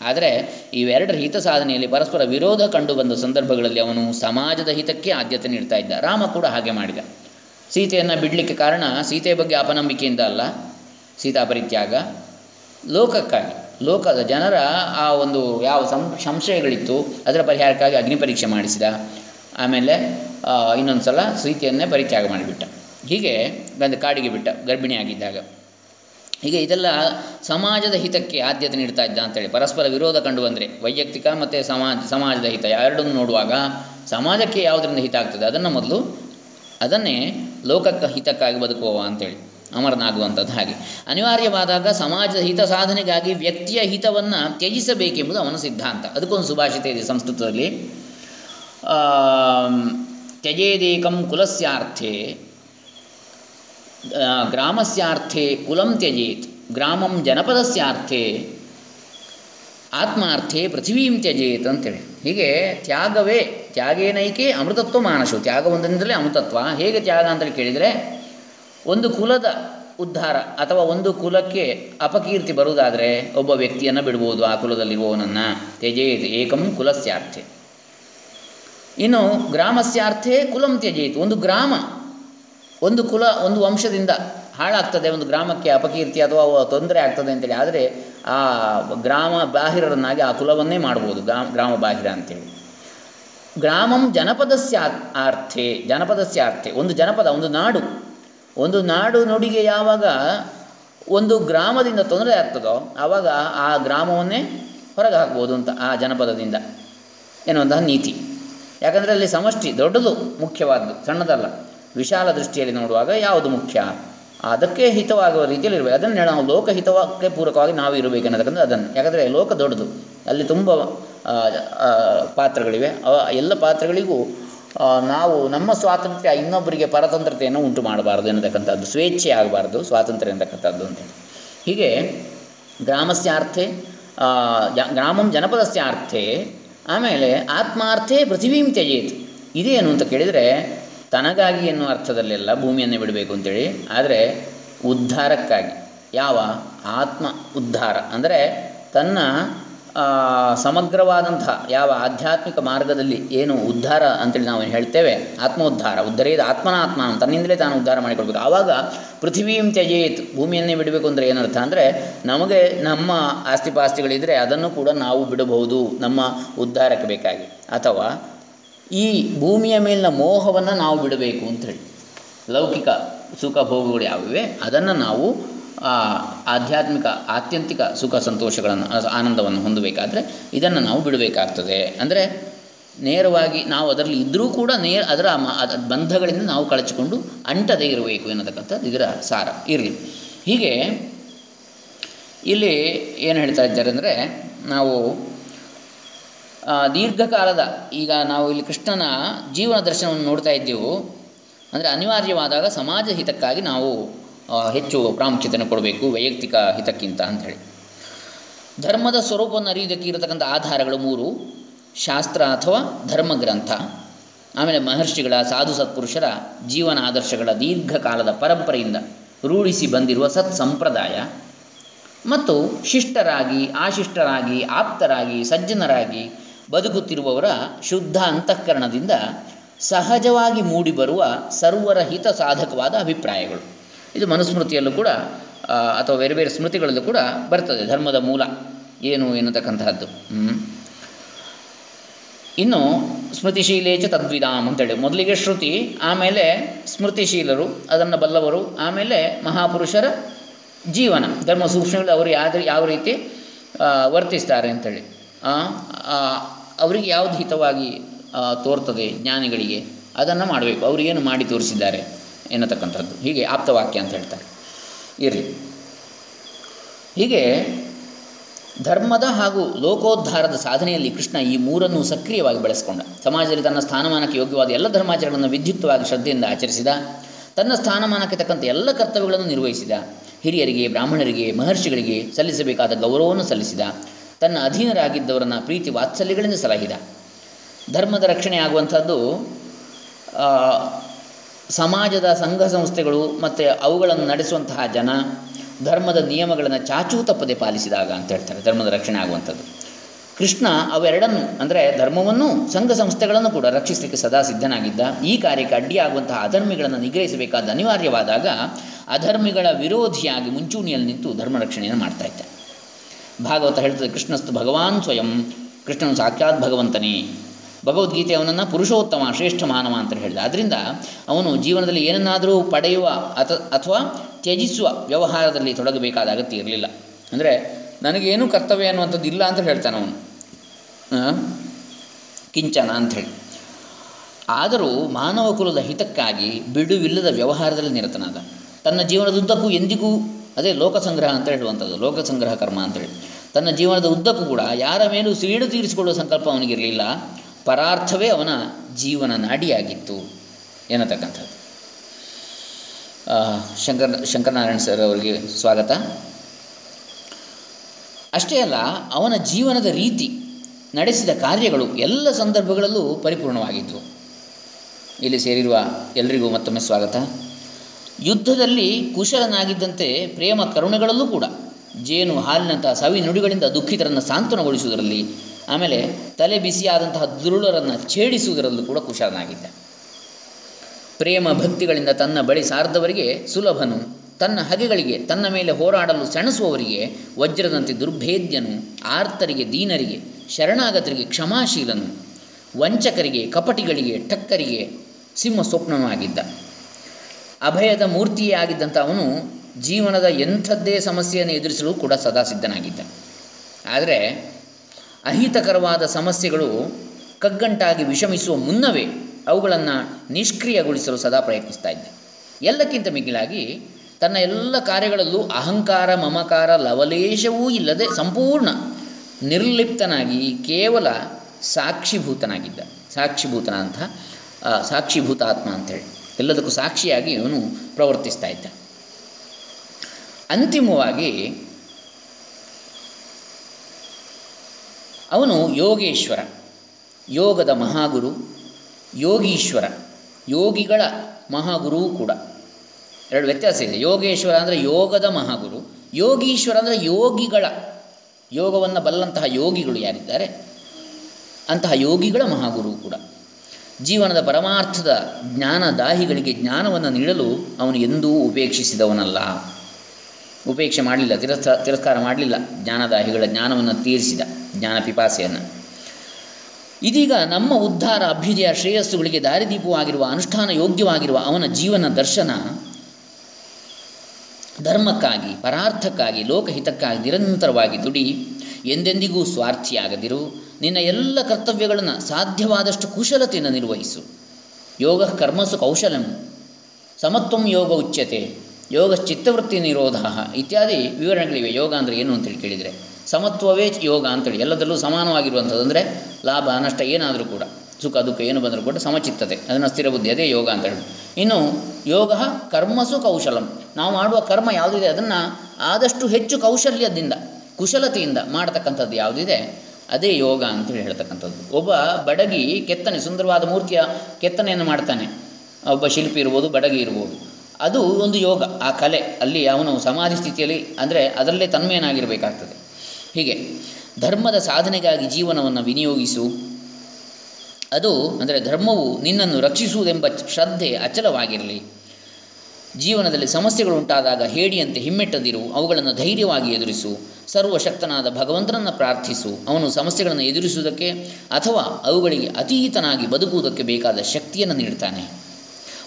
ಆದರೆ ಇವೆರಡರ ಹಿತ ಸಾಧನೆಯಲ್ಲಿ ಪರಸ್ಪರ ವಿರೋಧ ಕಂಡುಬಂದ ಸಂದರ್ಭಗಳಲ್ಲಿ ಅವನು ಸಮಾಜದ ಹಿತಕ್ಕೆ ಆದ್ಯತೆ ನೀಡ್ತಾ ಇದ್ದ. ರಾಮ ಕೂಡ ಹಾಗೆ ಮಾಡಿದ. ಸೀತೆಯನ್ನು ಬಿಡಲಿಕ್ಕೆ ಕಾರಣ ಸೀತೆಯ ಬಗ್ಗೆ ಅಪನಂಬಿಕೆಯಿಂದ ಅಲ್ಲ ಸೀತಾಪರಿತ್ಯಾಗ ಲೋಕಕ್ಕಾಗಿ, ಲೋಕದ ಜನರ ಆ ಒಂದು ಯಾವ ಸಂಶಯಗಳಿತ್ತು, ಅದರ ಪರಿಹಾರಕ್ಕಾಗಿ ಅಗ್ನಿ ಪರೀಕ್ಷೆ ಮಾಡಿಸಿದ. ಆಮೇಲೆ ಇನ್ನೊಂದು ಸಲ ಸೀತೆಯನ್ನೇ ಪರಿತ್ಯಾಗ ಮಾಡಿಬಿಟ್ಟ. ಹೀಗೆ ಬಂದು ಕಾಡಿಗೆ ಬಿಟ್ಟ, ಗರ್ಭಿಣಿಯಾಗಿದ್ದಾಗ. ಹೀಗೆ ಇದೆಲ್ಲ ಸಮಾಜದ ಹಿತಕ್ಕೆ ಆದ್ಯತೆ ನೀಡ್ತಾ ಇದ್ದ ಅಂತೇಳಿ, ಪರಸ್ಪರ ವಿರೋಧ ಕಂಡು ಬಂದರೆ, ವೈಯಕ್ತಿಕ ಮತ್ತು ಸಮಾಜ, ಸಮಾಜದ ಹಿತ ಎರಡನ್ನು ನೋಡುವಾಗ ಸಮಾಜಕ್ಕೆ ಯಾವುದರಿಂದ ಹಿತ ಆಗ್ತದೆ? ಅದನ್ನು ಮೊದಲು, ಅದನ್ನೇ ಲೋಕಕ್ಕೆ ಹಿತಕ್ಕಾಗಿ ಬದುಕುವ ಅಂತೇಳಿ ಅಮರನಾಗುವಂಥದ್ದು ಹಾಗೆ. ಅನಿವಾರ್ಯವಾದಾಗ ಸಮಾಜದ ಹಿತ ಸಾಧನೆಗಾಗಿ ವ್ಯಕ್ತಿಯ ಹಿತವನ್ನು ತ್ಯಜಿಸಬೇಕೆಂಬುದು ಅವನ ಸಿದ್ಧಾಂತ. ಅದಕ್ಕೊಂದು ಸುಭಾಷಿತ ಇದೆ ಸಂಸ್ಕೃತದಲ್ಲಿ. ತ್ಯಜೇದೇಕಂ ಕುಲಸ್ಯಾರ್ಥೆ ಗ್ರಾಮಸ್ಯಾರ್ಥೆ ಕುಲಂ ತ್ಯಜೇತ್. ಗ್ರಾಮಂ ಜನಪದಸ್ಯಾರ್ಥೆ ಆತ್ಮಾರ್ಥೆ ಪೃಥ್ವೀಂ ತ್ಯಜೇತ್ ಅಂತೇಳಿ. ಹೀಗೆ ತ್ಯಾಗವೇ, ತ್ಯಾಗೇನೈಕೆ ಅಮೃತತ್ವ ಮಾನಸು. ತ್ಯಾಗ ಒಂದರಿಂದಲೇ ಅಮೃತತ್ವ. ಹೇಗೆ ತ್ಯಾಗ ಅಂತೇಳಿ ಕೇಳಿದರೆ, ಒಂದು ಕುಲದ ಉದ್ಧಾರ ಅಥವಾ ಒಂದು ಕುಲಕ್ಕೆ ಅಪಕೀರ್ತಿ ಬರುವುದಾದರೆ ಒಬ್ಬ ವ್ಯಕ್ತಿಯನ್ನು ಬಿಡ್ಬೋದು, ಆ ಕುಲದಲ್ಲಿರುವವನನ್ನು ತ್ಯಜೇತ್, ಏಕಂ ಕುಲಸ್ಯಾರ್ಥೆ. ಇನ್ನು ಗ್ರಾಮಸ್ಯಾರ್ಥೆ ಕುಲಂ ತ್ಯಜೇತ್. ಒಂದು ಗ್ರಾಮ ಒಂದು ಕುಲ, ಒಂದು ವಂಶದಿಂದ ಹಾಳಾಗ್ತದೆ, ಒಂದು ಗ್ರಾಮಕ್ಕೆ ಅಪಕೀರ್ತಿ ಅಥವಾ ತೊಂದರೆ ಆಗ್ತದೆ ಅಂತೇಳಿ. ಆದರೆ ಆ ಗ್ರಾಮ ಬಾಹಿರರನ್ನಾಗಿ ಆ ಕುಲವನ್ನೇ ಮಾಡ್ಬೋದು, ಗ್ರಾಮ ಗ್ರಾಮ ಬಾಹಿರ ಅಂತೇಳಿ. ಗ್ರಾಮಂ ಜನಪದಸ್ಯ ಅರ್ಥೆ ಜನಪದಸ್ಯ ಅರ್ಥೆ ಒಂದು ಜನಪದ, ಒಂದು ನಾಡು. ಒಂದು ನಾಡು ನುಡಿಗೆ ಯಾವಾಗ ಒಂದು ಗ್ರಾಮದಿಂದ ತೊಂದರೆ ಆಗ್ತದೋ ಆವಾಗ ಆ ಗ್ರಾಮವನ್ನೇ ಹೊರಗೆ ಹಾಕ್ಬೋದು ಅಂತ ಆ ಜನಪದದಿಂದ ಎನ್ನುವಂತಹ ನೀತಿ. ಯಾಕಂದರೆ ಅಲ್ಲಿ ಸಮಷ್ಟಿ ದೊಡ್ಡದು, ಮುಖ್ಯವಾದ್ದು, ಸಣ್ಣದಲ್ಲ. ವಿಶಾಲ ದೃಷ್ಟಿಯಲ್ಲಿ ನೋಡುವಾಗ ಯಾವುದು ಮುಖ್ಯ? ಅದಕ್ಕೆ ಹಿತವಾಗುವ ರೀತಿಯಲ್ಲಿ ಇರಬೇಕು. ಅದನ್ನು ನಾವು ಲೋಕಹಿತವಕ್ಕೆ ಪೂರಕವಾಗಿ ನಾವು ಇರಬೇಕು ಅನ್ನೋದಕ್ಕಂದ್ರೆ ಅದನ್ನು. ಯಾಕಂದರೆ ಲೋಕ ದೊಡ್ಡದು. ಅಲ್ಲಿ ತುಂಬ ಪಾತ್ರಗಳಿವೆ. ಎಲ್ಲ ಪಾತ್ರಗಳಿಗೂ ನಾವು ನಮ್ಮ ಸ್ವಾತಂತ್ರ್ಯ ಇನ್ನೊಬ್ಬರಿಗೆ ಪರತಂತ್ರತೆಯನ್ನು ಉಂಟು ಮಾಡಬಾರ್ದು ಎನ್ನತಕ್ಕಂಥದ್ದು. ಸ್ವೇಚ್ಛೆ ಆಗಬಾರ್ದು ಸ್ವಾತಂತ್ರ್ಯ ಎನ್ನತಕ್ಕಂಥದ್ದು ಅಂತೇಳಿ ಹೀಗೆ ಗ್ರಾಮಸ್ಯಾರ್ಥೆ ಗ್ರಾಮಂ ಜನಪದಸ್ಯ ಜನಪದಸ್ಯಾರ್ಥೆ ಆಮೇಲೆ ಆತ್ಮಾರ್ಥೆ ಪೃಥಿವೀಂ ತ್ಯಜೇತು. ಇದೇನು ಅಂತ ಕೇಳಿದರೆ ತನಗಾಗಿ ಎನ್ನುವ ಅರ್ಥದಲ್ಲೆಲ್ಲ ಭೂಮಿಯನ್ನೇ ಬಿಡಬೇಕು ಅಂತೇಳಿ. ಆದರೆ ಉದ್ಧಾರಕ್ಕಾಗಿ. ಯಾವ? ಆತ್ಮ ಉದ್ಧಾರ. ಅಂದರೆ ತನ್ನ ಸಮಗ್ರವಾದಂತಹ ಯಾವ ಆಧ್ಯಾತ್ಮಿಕ ಮಾರ್ಗದಲ್ಲಿ ಏನು ಉದ್ಧಾರ ಅಂತೇಳಿ ನಾವು ಹೇಳ್ತೇವೆ. ಆತ್ಮೋದ್ಧಾರ. ಆತ್ಮನ ಆತ್ಮನಾತ್ಮ ತನ್ನಿಂದಲೇ ತಾನು ಉದ್ಧಾರ ಮಾಡಿಕೊಳ್ಬೇಕು. ಆವಾಗ ಪೃಥ್ವೀಂ ತ್ಯಜೇತ್ ಭೂಮಿಯನ್ನೇ ಬಿಡಬೇಕು ಅಂದರೆ ಏನರ್ಥ ಅಂದರೆ ನಮಗೆ ನಮ್ಮ ಆಸ್ತಿಪಾಸ್ತಿಗಳಿದ್ದರೆ ಅದನ್ನು ಕೂಡ ನಾವು ಬಿಡಬಹುದು ನಮ್ಮ ಉದ್ಧಾರಕ್ಕೆ ಬೇಕಾಗಿ. ಅಥವಾ ಈ ಭೂಮಿಯ ಮೇಲಿನ ಮೋಹವನ್ನು ನಾವು ಬಿಡಬೇಕು ಅಂತೇಳಿ ಲೌಕಿಕ ಸುಖ ಭೋಗಗಳು ಯಾವಿವೆ? ಅದನ್ನು ನಾವು ಆಧ್ಯಾತ್ಮಿಕ, ಆತ್ಯಂತಿಕ ಸುಖ ಸಂತೋಷಗಳನ್ನು ಆನಂದವನ್ನು ಹೊಂದಬೇಕಾದ್ರೆ ಇದನ್ನು ನಾವು ಬಿಡಬೇಕಾಗ್ತದೆ. ಅಂದರೆ ನೇರವಾಗಿ ನಾವು ಅದರಲ್ಲಿ ಇದ್ದರೂ ಕೂಡ ನೇರ, ಅದರ ಬಂಧಗಳಿಂದ ನಾವು ಕಳಚಿಕೊಂಡು ಅಂಟದೇ ಇರಬೇಕು ಎನ್ನತಕ್ಕಂಥದ್ದು ಇದರ ಸಾರ. ಇರಲಿ. ಹೀಗೆ ಇಲ್ಲಿ ಏನು ಹೇಳ್ತಾ ಇದ್ದಾರೆ ಅಂದರೆ ನಾವು ದೀರ್ಘಕಾಲದ ಈಗ ನಾವು ಇಲ್ಲಿ ಕೃಷ್ಣನ ಜೀವನ ದರ್ಶನವನ್ನು ನೋಡ್ತಾ ಇದ್ದೆವು, ಅಂದರೆ ಅನಿವಾರ್ಯವಾದಾಗ ಸಮಾಜ ಹಿತಕ್ಕಾಗಿ ನಾವು ಹೆಚ್ಚು ಪ್ರಾಮುಖ್ಯತೆಯನ್ನು ಕೊಡಬೇಕು ವೈಯಕ್ತಿಕ ಹಿತಕ್ಕಿಂತ ಅಂಥೇಳಿ ಧರ್ಮದ ಸ್ವರೂಪವನ್ನು ಅರಿಯೋದಕ್ಕೆ ಇರತಕ್ಕಂಥ ಆಧಾರಗಳು ಮೂರು, ಶಾಸ್ತ್ರ ಅಥವಾ ಧರ್ಮಗ್ರಂಥ, ಆಮೇಲೆ ಮಹರ್ಷಿಗಳ, ಸಾಧು ಸತ್ಪುರುಷರ ಜೀವನ ಆದರ್ಶಗಳ ದೀರ್ಘಕಾಲದ ಪರಂಪರೆಯಿಂದ ರೂಢಿಸಿ ಬಂದಿರುವ ಸತ್ ಸಂಪ್ರದಾಯ, ಮತ್ತು ಶಿಷ್ಟರಾಗಿ, ಆಶಿಷ್ಟರಾಗಿ, ಆಪ್ತರಾಗಿ, ಸಜ್ಜನರಾಗಿ ಬದುಕುತ್ತಿರುವವರ ಶುದ್ಧ ಅಂತಃಕರಣದಿಂದ ಸಹಜವಾಗಿ ಮೂಡಿಬರುವ ಸರ್ವರ ಹಿತ ಸಾಧಕವಾದ ಅಭಿಪ್ರಾಯಗಳು. ಇದು ಮನುಸ್ಮೃತಿಯಲ್ಲೂ ಕೂಡ ಅಥವಾ ಬೇರೆ ಬೇರೆ ಸ್ಮೃತಿಗಳಲ್ಲೂ ಕೂಡ ಬರ್ತದೆ ಧರ್ಮದ ಮೂಲ. ಏನು ಎನ್ನತಕ್ಕಂತಹದ್ದು? ಇನ್ನು ಸ್ಮೃತಿಶೀಲೇಚ ತದ್ವಿಧಾಮ್ ಅಂತೇಳಿ. ಮೊದಲಿಗೆ ಶ್ರುತಿ ಆಮೇಲೆ ಸ್ಮೃತಿಶೀಲರು ಅದನ್ನು ಬಲ್ಲವರು ಆಮೇಲೆ ಮಹಾಪುರುಷರ ಜೀವನ. ಧರ್ಮ ಸೂಕ್ಷ್ಮಗಳು ಅವರು ಯಾವ ಯಾವ ರೀತಿ ವರ್ತಿಸ್ತಾರೆ ಆ, ಅವರಿಗೆ ಯಾವುದು ಹಿತವಾಗಿ ತೋರ್ತದೆ ಜ್ಞಾನಿಗಳಿಗೆ, ಅದನ್ನು ಮಾಡಬೇಕು. ಅವರಿಗೇನು ಮಾಡಿ ತೋರಿಸಿದ್ದಾರೆ ಎನ್ನತಕ್ಕಂಥದ್ದು. ಹೀಗೆ ಆಪ್ತವಾಕ್ಯ ಅಂತ ಹೇಳ್ತಾರೆ. ಇರಲಿ. ಹೀಗೆ ಧರ್ಮದ ಹಾಗೂ ಲೋಕೋದ್ಧಾರದ ಸಾಧನೆಯಲ್ಲಿ ಕೃಷ್ಣ ಈ ಮೂರನ್ನು ಸಕ್ರಿಯವಾಗಿ ಬಳಸಿಕೊಂಡ. ಸಮಾಜದಲ್ಲಿ ತನ್ನ ಸ್ಥಾನಮಾನಕ್ಕೆ ಯೋಗ್ಯವಾದ ಎಲ್ಲ ಧರ್ಮಾಚರಣೆಗಳನ್ನು ವಿದ್ಯುಕ್ತವಾಗಿ ಶ್ರದ್ಧೆಯಿಂದ ಆಚರಿಸಿದ. ತನ್ನ ಸ್ಥಾನಮಾನಕ್ಕೆ ತಕ್ಕಂತೆ ಎಲ್ಲ ಕರ್ತವ್ಯಗಳನ್ನು ನಿರ್ವಹಿಸಿದ. ಹಿರಿಯರಿಗೆ, ಬ್ರಾಹ್ಮಣರಿಗೆ, ಮಹರ್ಷಿಗಳಿಗೆ ಸಲ್ಲಿಸಬೇಕಾದ ಗೌರವವನ್ನು ಸಲ್ಲಿಸಿದ. ತನ್ನ ಅಧೀನರಾಗಿದ್ದವರನ್ನು ಪ್ರೀತಿ ವಾತ್ಸಲ್ಯಗಳಿಂದ ಸಲಹಿದ. ಧರ್ಮದ ರಕ್ಷಣೆ ಆಗುವಂಥದ್ದು ಸಮಾಜದ ಸಂಘ ಸಂಸ್ಥೆಗಳು ಮತ್ತು ಅವುಗಳನ್ನು ನಡೆಸುವಂತಹ ಜನ ಧರ್ಮದ ನಿಯಮಗಳನ್ನು ಚಾಚೂ ತಪ್ಪದೆ ಪಾಲಿಸಿದಾಗ ಅಂತ ಹೇಳ್ತಾರೆ, ಧರ್ಮದ ರಕ್ಷಣೆ ಆಗುವಂಥದ್ದು. ಕೃಷ್ಣ ಅವೆರಡನ್ನು ಅಂದರೆ ಧರ್ಮವನ್ನು ಸಂಘ ಸಂಸ್ಥೆಗಳನ್ನು ಕೂಡ ರಕ್ಷಿಸಲಿಕ್ಕೆ ಸದಾ ಸಿದ್ಧನಾಗಿದ್ದ. ಈ ಕಾರ್ಯಕ್ಕೆ ಅಡ್ಡಿಯಾಗುವಂತಹ ಅಧರ್ಮಿಗಳನ್ನು ನಿಗ್ರಹಿಸಬೇಕಾದ ಅನಿವಾರ್ಯವಾದಾಗ ಅಧರ್ಮಿಗಳ ವಿರೋಧಿಯಾಗಿ ಮುಂಚೂಣಿಯಲ್ಲಿ ನಿಂತು ಧರ್ಮ ರಕ್ಷಣೆಯನ್ನು ಮಾಡ್ತಾ ಇದ್ದ. ಭಾಗವತ ಹೇಳ್ತದೆ, ಕೃಷ್ಣಸ್ತು ಭಗವಾನ್ ಸ್ವಯಂ, ಕೃಷ್ಣನು ಸಾಕ್ಷಾತ್ ಭಗವಂತನೇ. ಭಗವದ್ಗೀತೆ ಅವನನ್ನು ಪುರುಷೋತ್ತಮ, ಶ್ರೇಷ್ಠ ಮಾನವ ಅಂತ ಹೇಳಿದ. ಅದರಿಂದ ಅವನು ಜೀವನದಲ್ಲಿ ಏನನ್ನಾದರೂ ಪಡೆಯುವ ಅಥ ಅಥವಾ ತ್ಯಜಿಸುವ ವ್ಯವಹಾರದಲ್ಲಿ ತೊಡಗಬೇಕಾದ ಅಗತ್ಯ ಇರಲಿಲ್ಲ. ಅಂದರೆ ನನಗೇನು ಕರ್ತವ್ಯ ಅನ್ನುವಂಥದ್ದು ಇಲ್ಲ ಅಂತ ಹೇಳ್ತಾನೆ ಅವನು. ಕಿಂಚನ ಅಂಥೇಳಿ ಆದರೂ ಮಾನವ ಕುಲದ ಹಿತಕ್ಕಾಗಿ ಬಿಡುವಿಲ್ಲದ ವ್ಯವಹಾರದಲ್ಲಿ ನಿರತನಾದ. ತನ್ನ ಜೀವನದುದ್ದಕ್ಕೂ ಎಂದಿಗೂ ಅದೇ ಲೋಕಸಂಗ್ರಹ ಅಂತ ಹೇಳುವಂಥದ್ದು ಲೋಕ ಸಂಗ್ರಹ ಕರ್ಮ ಅಂತೇಳಿ ತನ್ನ ಜೀವನದ ಉದ್ದಕ್ಕೂ ಕೂಡ ಯಾರ ಮೇಲೂ ಸೀಡು ತೀರಿಸಿಕೊಳ್ಳುವ ಸಂಕಲ್ಪ ಅವನಿಗಿರಲಿಲ್ಲ. ಪರಾರ್ಥವೇ ಅವನ ಜೀವನ ನಾಡಿಯಾಗಿತ್ತು ಎನ್ನತಕ್ಕಂಥದ್ದು. ಶಂಕರ್, ಶಂಕರನಾರಾಯಣ ಸರ್ ಅವರಿಗೆ ಸ್ವಾಗತ. ಅಷ್ಟೇ ಅಲ್ಲ, ಅವನ ಜೀವನದ ರೀತಿ, ನಡೆಸಿದ ಕಾರ್ಯಗಳು ಎಲ್ಲ ಸಂದರ್ಭಗಳಲ್ಲೂ ಪರಿಪೂರ್ಣವಾಗಿತ್ತು ಇಲ್ಲಿ ಸೇರಿರುವ ಎಲ್ಲರಿಗೂ ಮತ್ತೊಮ್ಮೆ ಸ್ವಾಗತ. ಯುದ್ಧದಲ್ಲಿ ಕುಶಲನಾಗಿದ್ದಂತೆ ಪ್ರೇಮ ಕರುಣೆಗಳಲ್ಲೂ ಕೂಡ ಜೇನು ಹಾಲಿನಂತಹ ಸವಿ ನುಡಿಗಳಿಂದ ದುಃಖಿತರನ್ನು ಸಾಂತ್ವನಗೊಳಿಸುವುದರಲ್ಲಿ ಆಮೇಲೆ ತಲೆ ಬಿಸಿಯಾದಂತಹ ದುರುಳರನ್ನು ಛೇಡಿಸುವುದರಲ್ಲೂ ಕೂಡ ಕುಶಲನಾಗಿದ್ದ. ಪ್ರೇಮ ಭಕ್ತಿಗಳಿಂದ ತನ್ನ ಬಳಿ ಸಾರದವರಿಗೆ ಸುಲಭನು, ತನ್ನ ಹಗೆಗಳಿಗೆ ತನ್ನ ಮೇಲೆ ಹೋರಾಡಲು ಸೆಣಸುವವರಿಗೆ, ವಜ್ರದಂತೆ ದುರ್ಭೇದ್ಯನು, ಆರ್ತರಿಗೆ ದೀನರಿಗೆ, ಶರಣಾಗತರಿಗೆ ಕ್ಷಮಾಶೀಲನು, ವಂಚಕರಿಗೆ, ಕಪಟಿಗಳಿಗೆ, ಟಕ್ಕರಿಗೆ ಸಿಂಹ ಸ್ವಪ್ನನೂ ಆಗಿದ್ದ ಅಭಯದ ಮೂರ್ತಿಯೇ ಆಗಿದ್ದಂಥ ಅವನು ಜೀವನದ ಎಂಥದ್ದೇ ಸಮಸ್ಯೆಯನ್ನು ಎದುರಿಸಲು ಕೂಡ ಸದಾ ಸಿದ್ಧನಾಗಿದ್ದ. ಆದರೆ ಅಹಿತಕರವಾದ ಸಮಸ್ಯೆಗಳು ಕಗ್ಗಂಟಾಗಿ ವಿಷಮಿಸುವ ಮುನ್ನವೇ ಅವುಗಳನ್ನು ನಿಷ್ಕ್ರಿಯಗೊಳಿಸಲು ಸದಾ ಪ್ರಯತ್ನಿಸ್ತಾ ಇದ್ದ. ಎಲ್ಲಕ್ಕಿಂತ ಮಿಗಿಲಾಗಿ ತನ್ನ ಎಲ್ಲ ಕಾರ್ಯಗಳಲ್ಲೂ ಅಹಂಕಾರ, ಮಮಕಾರ, ಲವಲೇಶವೂ ಇಲ್ಲದೆ ಸಂಪೂರ್ಣ ನಿರ್ಲಿಪ್ತನಾಗಿ ಕೇವಲ ಸಾಕ್ಷಿಭೂತನಾಗಿದ್ದ. ಸಾಕ್ಷಿಭೂತನ ಅಂತ ಸಾಕ್ಷಿಭೂತಾತ್ಮ ಅಂತೇಳಿ. ಎಲ್ಲದಕ್ಕೂ ಸಾಕ್ಷಿಯಾಗಿ ಇವನು ಪ್ರವರ್ತಿಸ್ತಾ ಇದ್ದ. ಅಂತಿಮವಾಗಿ ಅವನು ಯೋಗೇಶ್ವರ, ಯೋಗದ ಮಹಾಗುರು, ಯೋಗೀಶ್ವರ, ಯೋಗಿಗಳ ಮಹಾಗುರು ಕೂಡ. ಎರಡು ವ್ಯತ್ಯಾಸ ಇದೆ. ಯೋಗೇಶ್ವರ ಅಂದರೆ ಯೋಗದ ಮಹಾಗುರು, ಯೋಗೀಶ್ವರ ಅಂದರೆ ಯೋಗಿಗಳ, ಯೋಗವನ್ನು ಬಲ್ಲಂತಹ ಯೋಗಿಗಳು ಯಾರಿದ್ದಾರೆ? ಅಂತಹ ಯೋಗಿಗಳ ಮಹಾಗುರು ಕೂಡ. ಜೀವನದ ಪರಮಾರ್ಥದ ಜ್ಞಾನದಾಹಿಗಳಿಗೆ ಜ್ಞಾನವನ್ನು ನೀಡಲು ಅವನು ಎಂದೂ ಉಪೇಕ್ಷಿಸಿದವನಲ್ಲ. ಉಪೇಕ್ಷೆ ಮಾಡಲಿಲ್ಲ ತಿರಸ್ ತಿರಸ್ಕಾರ ಮಾಡಲಿಲ್ಲ, ಜ್ಞಾನದಾಹಿಗಳ ಜ್ಞಾನವನ್ನು ತೀರಿಸಿದ ಜ್ಞಾನ ಪಿಪಾಸೆಯನ್ನು. ಇದೀಗ ನಮ್ಮ ಉದ್ಧಾರ, ಅಭ್ಯುದಯ, ಶ್ರೇಯಸ್ಸುಗಳಿಗೆ ದಾರಿದೀಪವಾಗಿರುವ, ಅನುಷ್ಠಾನ ಯೋಗ್ಯವಾಗಿರುವ ಅವನ ಜೀವನ ದರ್ಶನ ಧರ್ಮಕ್ಕಾಗಿ, ಪರಾರ್ಥಕ್ಕಾಗಿ, ಲೋಕಹಿತಕ್ಕಾಗಿ ನಿರಂತರವಾಗಿ ದುಡಿ ಎಂದೆಂದಿಗೂ ಸ್ವಾರ್ಥಿಯಾಗದಿರು. ನಿನ್ನ ಎಲ್ಲ ಕರ್ತವ್ಯಗಳನ್ನು ಸಾಧ್ಯವಾದಷ್ಟು ಕುಶಲತೆಯನ್ನು ನಿರ್ವಹಿಸು. ಯೋಗ ಕರ್ಮಸು ಕೌಶಲಂ. ಸಮತ್ವಂ ಯೋಗ ಉಚ್ಯತೆ. ಯೋಗ ಚಿತ್ತವೃತ್ತಿ ನಿರೋಧ. ಇತ್ಯಾದಿ ವಿವರಣೆಗಳಿವೆ. ಯೋಗ ಅಂದರೆ ಏನು ಅಂತೇಳಿ ಕೇಳಿದರೆ. ಸಮತ್ವವೇ ಯೋಗ ಅಂತೇಳಿ. ಎಲ್ಲದರಲ್ಲೂ ಸಮಾನವಾಗಿರುವಂಥದ್ದು ಅಂದರೆ ಲಾಭ, ನಷ್ಟ ಏನಾದರೂ ಕೂಡ. ಸುಖ, ದುಃಖ ಏನು ಬಂದರೂ ಕೂಡ ಸಮಚಿತ್ತತೆ. ಅದನ್ನು ಸ್ಥಿರ ಬುದ್ಧಿ ಅದೇ ಯೋಗ ಅಂತ ಹೇಳಿ ಇನ್ನು ಯೋಗ ಕರ್ಮಸು ಕೌಶಲಂ. ನಾವು ಮಾಡುವ ಕರ್ಮ ಯಾವುದಿದೆ ಅದನ್ನು ಆದಷ್ಟು ಹೆಚ್ಚು ಕೌಶಲ್ಯದಿಂದ ಕುಶಲತೆಯಿಂದ ಮಾಡತಕ್ಕಂಥದ್ದು ಯಾವುದಿದೆ, ಅದೇ ಯೋಗ ಅಂತೇಳಿ ಹೇಳ್ತಕ್ಕಂಥದ್ದು. ಒಬ್ಬ ಬಡಗಿ ಕೆತ್ತನೆ, ಸುಂದರವಾದ ಮೂರ್ತಿಯ ಕೆತ್ತನೆಯನ್ನು ಮಾಡ್ತಾನೆ. ಒಬ್ಬ ಶಿಲ್ಪಿ ಇರ್ಬೋದು, ಬಡಗಿ ಇರ್ಬೋದು. ಅದು ಒಂದು ಯೋಗ, ಆ ಕಲೆ. ಅಲ್ಲಿ ಅವನು ಸಮಾಧಿ ಸ್ಥಿತಿಯಲ್ಲಿ ಅಂದರೆ ಅದರಲ್ಲೇ ತನ್ಮಯನಾಗಿರಬೇಕಾಗ್ತದೆ. ಹೀಗೆ, ಧರ್ಮದ ಸಾಧನೆಗಾಗಿ ಜೀವನವನ್ನು ವಿನಿಯೋಗಿಸು. ಅದು ಅಂದರೆ ಧರ್ಮವು ನಿನ್ನನ್ನು ರಕ್ಷಿಸುವುದೆಂಬ ಶ್ರದ್ಧೆ ಅಚಲವಾಗಿರಲಿ. ಜೀವನದಲ್ಲಿ ಸಮಸ್ಯೆಗಳು ಉಂಟಾದಾಗ ಹೇಡಿಯಂತೆ ಹಿಮ್ಮೆಟ್ಟದಿರು, ಅವುಗಳನ್ನು ಧೈರ್ಯವಾಗಿ ಎದುರಿಸು. ಸರ್ವಶಕ್ತನಾದ ಭಗವಂತನನ್ನು ಪ್ರಾರ್ಥಿಸು. ಅವನು ಸಮಸ್ಯೆಗಳನ್ನು ಎದುರಿಸುವುದಕ್ಕೆ ಅಥವಾ ಅವುಗಳಿಗೆ ಅತೀತನಾಗಿ ಬದುಕುವುದಕ್ಕೆ ಬೇಕಾದ ಶಕ್ತಿಯನ್ನು ನೀಡ್ತಾನೆ.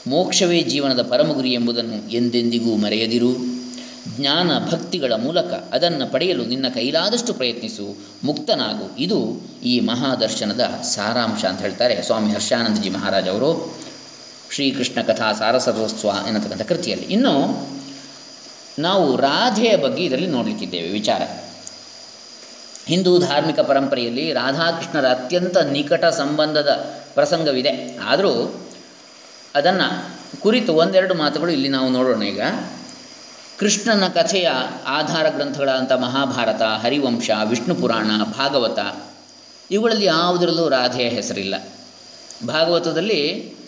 ಮೋಕ್ಷವೇ ಜೀವನದ ಪರಮಗುರಿ ಎಂಬುದನ್ನು ಎಂದೆಂದಿಗೂ ಮರೆಯದಿರು. ಜ್ಞಾನ ಭಕ್ತಿಗಳ ಮೂಲಕ ಅದನ್ನು ಪಡೆಯಲು ನಿನ್ನ ಕೈಲಾದಷ್ಟು ಪ್ರಯತ್ನಿಸು. ಮುಕ್ತನಾಗು. ಇದು ಈ ಮಹಾದರ್ಶನದ ಸಾರಾಂಶ ಅಂತ ಹೇಳ್ತಾರೆ ಸ್ವಾಮಿ ಹರ್ಷಾನಂದಜಿ ಮಹಾರಾಜ್ ಅವರು. ಶ್ರೀಕೃಷ್ಣ ಕಥಾ ಸಾರಸರ್ವಸ್ವ ಎನ್ನತಕ್ಕಂಥ ಕೃತಿಯಲ್ಲಿ. ಇನ್ನು ನಾವು ರಾಧೆಯ ಬಗ್ಗೆ ಇದರಲ್ಲಿ ನೋಡಲಿಕ್ಕಿದ್ದೇವೆ, ವಿಚಾರ. ಹಿಂದೂ ಧಾರ್ಮಿಕ ಪರಂಪರೆಯಲ್ಲಿ ರಾಧಾಕೃಷ್ಣರ ಅತ್ಯಂತ ನಿಕಟ ಸಂಬಂಧದ ಪ್ರಸಂಗವಿದೆ. ಆದರೂ ಅದನ್ನು ಕುರಿತು ಒಂದೆರಡು ಮಾತುಗಳು ಇಲ್ಲಿ ನಾವು ನೋಡೋಣ ಈಗ. ಕೃಷ್ಣನ ಕಥೆಯ ಆಧಾರ ಗ್ರಂಥಗಳಾದಂಥ ಮಹಾಭಾರತ, ಹರಿವಂಶ, ವಿಷ್ಣು ಪುರಾಣ, ಭಾಗವತ, ಇವುಗಳಲ್ಲಿ ಯಾವುದರಲ್ಲೂ ರಾಧೆಯ ಹೆಸರಿಲ್ಲ. ಭಾಗವತದಲ್ಲಿ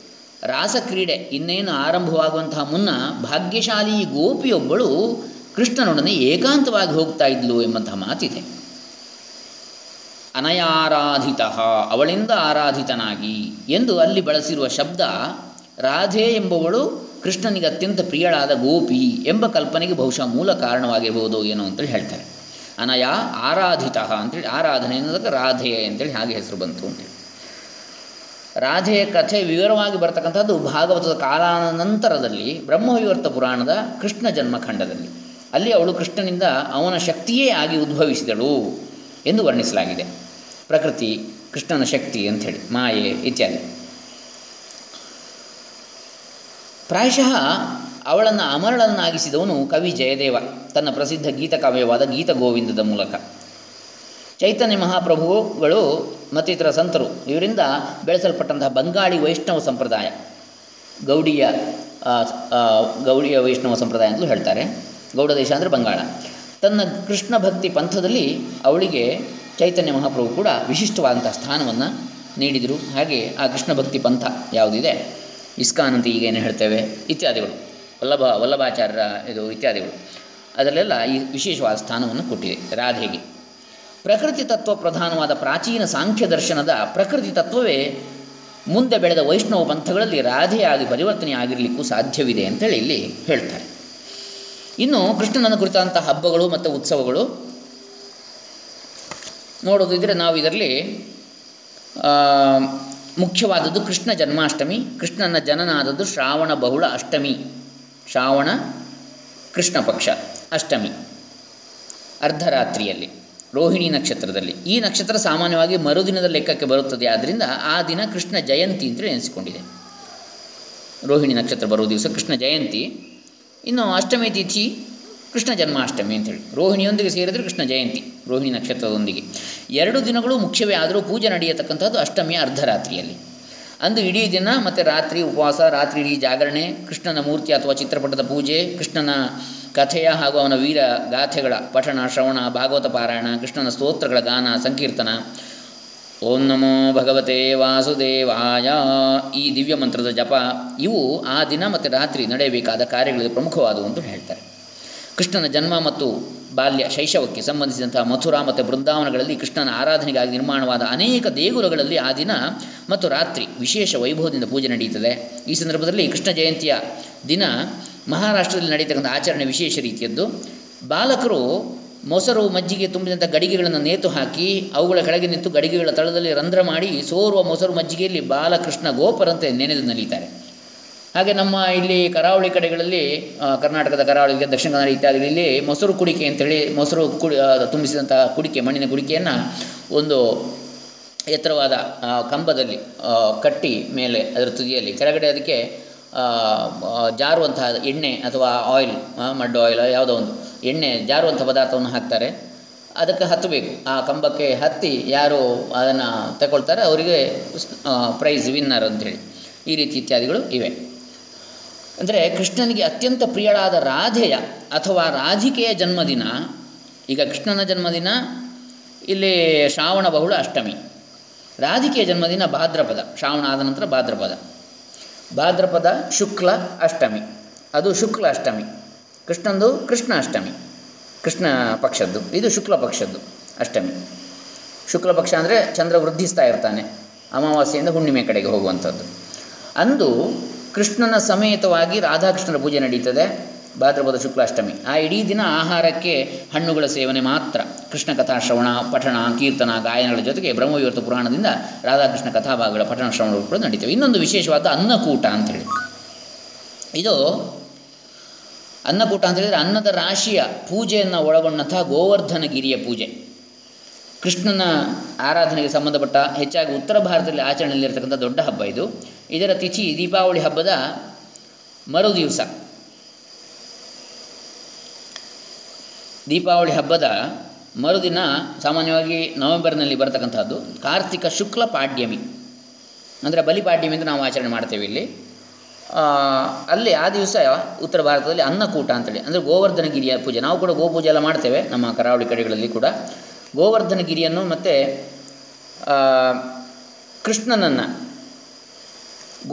ರಾಸಕ್ರೀಡೆ ಇನ್ನೇನು ಆರಂಭವಾಗುವಂತಹ ಮುನ್ನ ಭಾಗ್ಯಶಾಲಿ ಗೋಪಿಯೊಬ್ಬಳು ಕೃಷ್ಣನೊಡನೆ ಏಕಾಂತವಾಗಿ ಹೋಗ್ತಾ ಇದ್ಲು ಎಂಬಂತಹ ಮಾತಿದೆ. ಅನಯಾರಾಧಿತ, ಅವಳಿಂದ ಆರಾಧಿತನಾಗಿ ಎಂದು ಅಲ್ಲಿ ಬಳಸಿರುವ ಶಬ್ದ ರಾಧೆ ಎಂಬವಳು ಕೃಷ್ಣನಿಗೆ ಅತ್ಯಂತ ಪ್ರಿಯಳಾದ ಗೋಪಿ ಎಂಬ ಕಲ್ಪನೆಗೆ ಬಹುಶಃ ಮೂಲ ಕಾರಣವಾಗಿರಬಹುದು ಏನೋ ಅಂತೇಳಿ ಹೇಳ್ತಾರೆ. ಅನಯ ಆರಾಧಿತ ಅಂತೇಳಿ, ಆರಾಧನೆ ಅನ್ನೋದಕ್ಕೆ ರಾಧೆ ಅಂತೇಳಿ ಹಾಗೆ ಹೆಸರು ಬಂತು ಅಂತೇಳಿ. ರಾಧೆಯ ಕಥೆ ವಿವರವಾಗಿ ಬರ್ತಕ್ಕಂಥದ್ದು ಭಾಗವತದ ಕಾಲಾನಂತರದಲ್ಲಿ ಬ್ರಹ್ಮವಿವರ್ತ ಪುರಾಣದ ಕೃಷ್ಣ ಜನ್ಮಖಂಡದಲ್ಲಿ. ಅಲ್ಲಿ ಅವಳು ಕೃಷ್ಣನಿಂದ ಅವನ ಶಕ್ತಿಯೇ ಆಗಿ ಉದ್ಭವಿಸಿದಳು ಎಂದು ವರ್ಣಿಸಲಾಗಿದೆ. ಪ್ರಕೃತಿ, ಕೃಷ್ಣನ ಶಕ್ತಿ ಅಂಥೇಳಿ, ಮಾಯೆ ಇತ್ಯಾದಿ. ಪ್ರಾಯಶಃ ಅವಳನ್ನು ಅಮರಳನ್ನಾಗಿಸಿದವನು ಕವಿ ಜಯದೇವ, ತನ್ನ ಪ್ರಸಿದ್ಧ ಗೀತಕಾವ್ಯವಾದ ಗೀತ ಗೋವಿಂದದ ಮೂಲಕ. ಚೈತನ್ಯ ಮಹಾಪ್ರಭುಗಳು ಮತ್ತಿತರ ಸಂತರು. ಇವರಿಂದ ಬೆಳೆಸಲ್ಪಟ್ಟಂತಹ ಬಂಗಾಳಿ ವೈಷ್ಣವ ಸಂಪ್ರದಾಯ. ಗೌಡಿಯ ಗೌಡಿಯ ವೈಷ್ಣವ ಸಂಪ್ರದಾಯ ಅಂತಲೂ ಹೇಳ್ತಾರೆ. ಗೌಡ ದೇಶ ಅಂದರೆ ಬಂಗಾಳ. ತನ್ನ ಕೃಷ್ಣ ಭಕ್ತಿ ಪಂಥದಲ್ಲಿ ಅವಳಿಗೆ ಚೈತನ್ಯ ಮಹಾಪ್ರಭು ಕೂಡ ವಿಶಿಷ್ಟವಾದಂಥ ಸ್ಥಾನವನ್ನು ನೀಡಿದರು. ಹಾಗೆ ಆ ಕೃಷ್ಣ ಭಕ್ತಿ ಪಂಥ ಯಾವುದಿದೆ? ಇಸ್ಕಾನ್ ಅಂತ ಈಗೇನು ಹೇಳ್ತೇವೆ? ಇತ್ಯಾದಿಗಳು. ವಲ್ಲಭ, ವಲ್ಲಭಾಚಾರ್ಯರ ಇದು ಇತ್ಯಾದಿಗಳು. ಅದರಲ್ಲೆಲ್ಲ ಈ ವಿಶೇಷವಾದ ಸ್ಥಾನವನ್ನು ಕೊಟ್ಟಿದೆ ರಾಧೆಗೆ. ಪ್ರಕೃತಿ ತತ್ವ ಪ್ರಧಾನವಾದ ಪ್ರಾಚೀನ ಸಾಂಖ್ಯ ದರ್ಶನದ ಪ್ರಕೃತಿ ತತ್ವವೇ ಮುಂದೆ ಬೆಳೆದ ವೈಷ್ಣವ ಪಂಥಗಳಲ್ಲಿ ರಾಧೆಯಾಗಿ ಪರಿವರ್ತನೆ ಆಗಿರಲಿಕ್ಕೂ ಸಾಧ್ಯವಿದೆ ಅಂತೇಳಿ ಇಲ್ಲಿ ಹೇಳ್ತಾರೆ. ಇನ್ನು ಕೃಷ್ಣನನ್ನು ಕುರಿತಂಥ ಹಬ್ಬಗಳು ಮತ್ತು ಉತ್ಸವಗಳು ನೋಡೋದಿದ್ರೆ ನಾವು ಇದರಲ್ಲಿ ಮುಖ್ಯವಾದದ್ದು ಕೃಷ್ಣ ಜನ್ಮಾಷ್ಟಮಿ, ಕೃಷ್ಣನ ಜನನ ಆದದ್ದು ಶ್ರಾವಣ ಬಹುಳ ಅಷ್ಟಮಿ, ಶ್ರಾವಣ ಕೃಷ್ಣ ಪಕ್ಷ ಅಷ್ಟಮಿ ಅರ್ಧರಾತ್ರಿಯಲ್ಲಿ. ರೋಹಿಣಿ ನಕ್ಷತ್ರದಲ್ಲಿ. ಈ ನಕ್ಷತ್ರ ಸಾಮಾನ್ಯವಾಗಿ ಮರುದಿನದ ಲೆಕ್ಕಕ್ಕೆ ಬರುತ್ತದೆ. ಆದ್ದರಿಂದ ಆ ದಿನ ಕೃಷ್ಣ ಜಯಂತಿ ಅಂತೇಳಿ ಎನಿಸಿಕೊಂಡಿದೆ. ರೋಹಿಣಿ ನಕ್ಷತ್ರ ಬರುವ ದಿವಸ ಕೃಷ್ಣ ಜಯಂತಿ. ಇನ್ನು ಅಷ್ಟಮಿ ತಿಥಿ ಕೃಷ್ಣ ಜನ್ಮಾಷ್ಟಮಿ ಅಂತೇಳಿ ರೋಹಿಣಿಯೊಂದಿಗೆ ಸೇರಿದರೆ ಕೃಷ್ಣ ಜಯಂತಿ, ರೋಹಿಣಿ ನಕ್ಷತ್ರದೊಂದಿಗೆ. ಎರಡು ದಿನಗಳು ಮುಖ್ಯವೇ ಆದರೂ ಪೂಜೆ ನಡೆಯತಕ್ಕಂಥದ್ದು ಅಷ್ಟಮಿಯ ಅರ್ಧರಾತ್ರಿಯಲ್ಲಿ. ಅಂದು ಇಡೀ ದಿನ ಮತ್ತು ರಾತ್ರಿ ಉಪವಾಸ, ರಾತ್ರಿ ಇಡೀ ಜಾಗರಣೆ, ಕೃಷ್ಣನ ಮೂರ್ತಿ ಅಥವಾ ಚಿತ್ರಪಟದ ಪೂಜೆ, ಕೃಷ್ಣನ ಕಥೆಯ ಹಾಗೂ ಅವನ ವೀರ ಗಾಥೆಗಳ ಪಠಣ, ಶ್ರವಣ, ಭಾಗವತ ಪಾರಾಯಣ, ಕೃಷ್ಣನ ಸ್ತೋತ್ರಗಳ ಗಾನ, ಸಂಕೀರ್ತನ. ಓಂ ನಮೋ ಭಗವತೆ ವಾಸುದೇವಾಯ. ಈ ದಿವ್ಯ ಮಂತ್ರದ ಜಪ, ಇವು ಆ ದಿನ ಮತ್ತು ರಾತ್ರಿ ನಡೆಯಬೇಕಾದ ಕಾರ್ಯಗಳಲ್ಲಿ ಪ್ರಮುಖವಾದವು ಅಂತ ಹೇಳ್ತಾರೆ. ಕೃಷ್ಣನ ಜನ್ಮ ಮತ್ತು ಬಾಲ್ಯ ಶೈಶವಕ್ಕೆ ಸಂಬಂಧಿಸಿದಂತಹ ಮಥುರಾ ಮತ್ತು ಬೃಂದಾವನಗಳಲ್ಲಿ ಕೃಷ್ಣನ ಆರಾಧನೆಗಾಗಿ ನಿರ್ಮಾಣವಾದ ಅನೇಕ ದೇಗುಲಗಳಲ್ಲಿ ಆ ದಿನ ಮತ್ತು ರಾತ್ರಿ ವಿಶೇಷ ವೈಭವದಿಂದ ಪೂಜೆ ನಡೆಯುತ್ತದೆ. ಈ ಸಂದರ್ಭದಲ್ಲಿ ಕೃಷ್ಣ ಜಯಂತಿಯ ದಿನ ಮಹಾರಾಷ್ಟ್ರದಲ್ಲಿ ನಡೀತಕ್ಕಂಥ ಆಚರಣೆ ವಿಶೇಷ ರೀತಿಯದ್ದು. ಬಾಲಕರು ಮೊಸರು, ಮಜ್ಜಿಗೆ ತುಂಬಿದಂಥ ಗಡಿಗೆಗಳನ್ನು ನೇತು ಹಾಕಿ ಅವುಗಳ ಕೆಳಗೆ ನಿಂತು ಗಡಿಗೆಗಳ ತಳದಲ್ಲಿ ರಂಧ್ರ ಮಾಡಿ ಸೋರುವ ಮೊಸರು ಮಜ್ಜಿಗೆಯಲ್ಲಿ ಬಾಲಕೃಷ್ಣ ಗೋಪರಂತೆ ನೆನೆದು ನಲಿತಾರೆ. ಹಾಗೆ ನಮ್ಮ ಇಲ್ಲಿ ಕರಾವಳಿ ಕಡೆಗಳಲ್ಲಿ ಕರ್ನಾಟಕದ ಕರಾವಳಿ ದಕ್ಷಿಣ ಕನ್ನಡ ಇತ್ಯಾದಿಗಳಲ್ಲಿ ಮೊಸರು ಕುಡಿಕೆ ಅಂತೇಳಿ ಮೊಸರು ಕುಡಿ ತುಂಬಿಸಿದಂಥ ಕುಡಿಕೆ, ಮಣ್ಣಿನ ಕುಡಿಕೆಯನ್ನು ಒಂದು ಎತ್ತರವಾದ ಕಂಬದಲ್ಲಿ ಕಟ್ಟಿ ಮೇಲೆ, ಅದರ ತುದಿಯಲ್ಲಿ, ಕೆಳಗಡೆ ಅದಕ್ಕೆ ಜಾರುವಂತಹ ಎಣ್ಣೆ ಅಥವಾ ಆಯಿಲ್ ಮಡ್ ಆಯಿಲ್ ಯಾವುದೋ ಒಂದು ಎಣ್ಣೆ ಜಾರುವಂಥ ಪದಾರ್ಥವನ್ನು ಹಾಕ್ತಾರೆ. ಅದಕ್ಕೆ ಹತ್ತಬೇಕು. ಆ ಕಂಬಕ್ಕೆ ಹತ್ತಿ ಯಾರು ಅದನ್ನು ತಗೊಳ್ತಾರೆ, ಅವರಿಗೆ ಪ್ರೈಸ್ ವಿನ್ನರ್ ಅಂತೇಳಿ ಈ ರೀತಿ ಇತ್ಯಾದಿಗಳು ಇವೆ. ಅಂದರೆ ಕೃಷ್ಣನಿಗೆ ಅತ್ಯಂತ ಪ್ರಿಯಳಾದ ರಾಧೆಯ ಅಥವಾ ರಾಧಿಕೆಯ ಜನ್ಮದಿನ, ಈಗ ಕೃಷ್ಣನ ಜನ್ಮದಿನ, ಇಲ್ಲಿ ಶ್ರಾವಣ ಬಹುಳ ಅಷ್ಟಮಿ. ರಾಧಿಕೆಯ ಜನ್ಮದಿನ ಭಾದ್ರಪದ, ಶ್ರಾವಣ ಆದ ನಂತರ ಭಾದ್ರಪದ. ಭಾದ್ರಪದ ಶುಕ್ಲ ಅಷ್ಟಮಿ. ಅದು ಶುಕ್ಲ ಅಷ್ಟಮಿ. ಕೃಷ್ಣಂದು ಕೃಷ್ಣ ಅಷ್ಟಮಿ. ಕೃಷ್ಣ ಪಕ್ಷದ್ದು. ಇದು ಶುಕ್ಲ ಪಕ್ಷದ್ದು ಅಷ್ಟಮಿ. ಶುಕ್ಲ ಪಕ್ಷ ಅಂದರೆ ಚಂದ್ರ ವೃದ್ಧಿಸ್ತಾ ಇರ್ತಾನೆ. ಅಮಾವಾಸ್ಯೆಯಿಂದ ಹುಣ್ಣಿಮೆ ಕಡೆಗೆ ಹೋಗುವಂಥದ್ದು. ಅಂದು ಕೃಷ್ಣನ ಸಮೇತವಾಗಿ ರಾಧಾಕೃಷ್ಣರ ಪೂಜೆ ನಡೀತದೆ. ಭಾದ್ರಪದ ಶುಕ್ಲಾಷ್ಟಮಿ. ಆ ಇಡೀ ದಿನ ಆಹಾರಕ್ಕೆ ಹಣ್ಣುಗಳ ಸೇವನೆ ಮಾತ್ರ. ಕೃಷ್ಣ ಕಥಾ ಶ್ರವಣ, ಪಠಣ, ಕೀರ್ತನ, ಗಾಯನಗಳ ಜೊತೆಗೆ ಬ್ರಹ್ಮವಿವರ್ತ ಪುರಾಣದಿಂದ ರಾಧಾಕೃಷ್ಣ ಕಥಾಭಾಗಗಳ ಪಠಣ ಶ್ರವಣಗಳು ಕೂಡ ನಡೀತವೆ. ಇನ್ನೊಂದು ವಿಶೇಷವಾದ ಅನ್ನಕೂಟ ಅಂತ ಹೇಳಿ ಇದು ಅನ್ನಕೂಟ ಅಂತ ಹೇಳಿದರೆ ಅನ್ನದ ರಾಶಿಯ ಪೂಜೆಯನ್ನು ಒಳಗೊಂಡಂತಹ ಗೋವರ್ಧನಗಿರಿಯ ಪೂಜೆ. ಕೃಷ್ಣನ ಆರಾಧನೆಗೆ ಸಂಬಂಧಪಟ್ಟ ಹೆಚ್ಚಾಗಿ ಉತ್ತರ ಭಾರತದಲ್ಲಿ ಆಚರಣೆಯಲ್ಲಿರತಕ್ಕಂಥ ದೊಡ್ಡ ಹಬ್ಬ ಇದು. ಇದರ ತಿಥಿ ದೀಪಾವಳಿ ಹಬ್ಬದ ಮರುದಿವಸ. ದೀಪಾವಳಿ ಹಬ್ಬದ ಮರುದಿನ ಸಾಮಾನ್ಯವಾಗಿ ನವೆಂಬರ್ನಲ್ಲಿ ಬರತಕ್ಕಂಥದ್ದು ಕಾರ್ತಿಕ ಶುಕ್ಲ ಪಾಡ್ಯಮಿ. ಅಂದರೆ ಬಲಿಪಾಡ್ಯಮಿ ಅಂತ ನಾವು ಆಚರಣೆ ಮಾಡ್ತೇವೆ ಇಲ್ಲಿ. ಅಲ್ಲಿ ಆ ದಿವಸ ಉತ್ತರ ಭಾರತದಲ್ಲಿ ಅನ್ನಕೂಟ ಅಂತೇಳಿ, ಅಂದರೆ ಗೋವರ್ಧನಗಿರಿಯ ಪೂಜೆ. ನಾವು ಕೂಡ ಗೋಪೂಜೆ ಎಲ್ಲ ಮಾಡ್ತೇವೆ, ನಮ್ಮ ಕರಾವಳಿ ಕಡೆಗಳಲ್ಲಿ ಕೂಡ. ಗೋವರ್ಧನಗಿರಿಯನ್ನು ಮತ್ತು ಕೃಷ್ಣನನ್ನು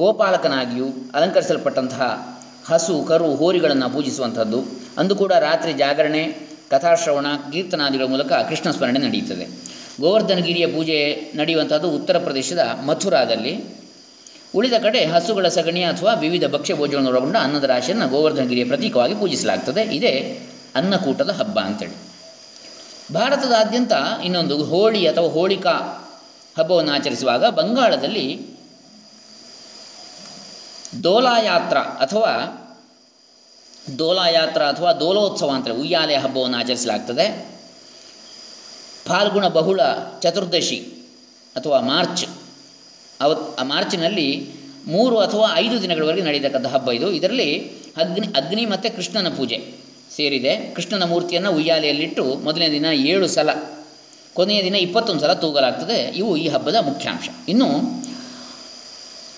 ಗೋಪಾಲಕನಾಗಿಯೂ ಅಲಂಕರಿಸಲ್ಪಟ್ಟಂತಹ ಹಸು, ಕರು, ಹೋರಿಗಳನ್ನು ಪೂಜಿಸುವಂಥದ್ದು ಅಂದು ಕೂಡ ರಾತ್ರಿ ಜಾಗರಣೆ ಕಥಾಶ್ರವಣ ಕೀರ್ತನಾದಿಗಳ ಮೂಲಕ ಕೃಷ್ಣ ಸ್ಮರಣೆ ನಡೆಯುತ್ತದೆ. ಗೋವರ್ಧನಗಿರಿಯ ಪೂಜೆ ನಡೆಯುವಂಥದ್ದು ಉತ್ತರ ಪ್ರದೇಶದ ಮಥುರಾದಲ್ಲಿ. ಉಳಿದ ಕಡೆ ಹಸುಗಳ ಸಗಣಿ ಅಥವಾ ವಿವಿಧ ಭಕ್ಷ್ಯ ಭೋಜನವನ್ನು ಒಳಗೊಂಡ ಅನ್ನದ ರಾಶಿಯನ್ನು ಗೋವರ್ಧನಗಿರಿಯ ಪ್ರತೀಕವಾಗಿ ಪೂಜಿಸಲಾಗ್ತದೆ. ಇದೇ ಅನ್ನಕೂಟದ ಹಬ್ಬ ಅಂತೇಳಿ. ಭಾರತದಾದ್ಯಂತ ಇನ್ನೊಂದು ಹೋಳಿ ಅಥವಾ ಹೋಳಿಕಾ ಹಬ್ಬವನ್ನು ಆಚರಿಸುವಾಗ ಬಂಗಾಳದಲ್ಲಿ ದೋಲಾಯಾತ್ರ ಅಥವಾ ದೋಲಾಯಾತ್ರ ಅಥವಾ ದೋಲೋತ್ಸವ ಅಂತಾರೆ ಉಯ್ಯಾಲೆ ಹಬ್ಬವನ್ನು ಆಚರಿಸಲಾಗ್ತದೆ. ಫಾಲ್ಗುಣ ಬಹುಳ ಚತುರ್ದಶಿ ಅಥವಾ ಮಾರ್ಚ್. ಅವ ಮಾರ್ಚಿನಲ್ಲಿ ಮೂರು ಅಥವಾ ಐದು ದಿನಗಳವರೆಗೆ ನಡೆಯತಕ್ಕಂಥ ಹಬ್ಬ ಇದು. ಇದರಲ್ಲಿ ಅಗ್ನಿ ಅಗ್ನಿ ಮತ್ತು ಕೃಷ್ಣನ ಪೂಜೆ ಸೇರಿದೆ. ಕೃಷ್ಣನ ಮೂರ್ತಿಯನ್ನು ಉಯ್ಯಾಲೆಯಲ್ಲಿಟ್ಟು ಮೊದಲನೇ ದಿನ ಏಳು ಸಲ, ಕೊನೆಯ ದಿನ ಇಪ್ಪತ್ತೊಂದು ಸಲ ತೂಗಲಾಗ್ತದೆ. ಇವು ಈ ಹಬ್ಬದ ಮುಖ್ಯಾಂಶ. ಇನ್ನು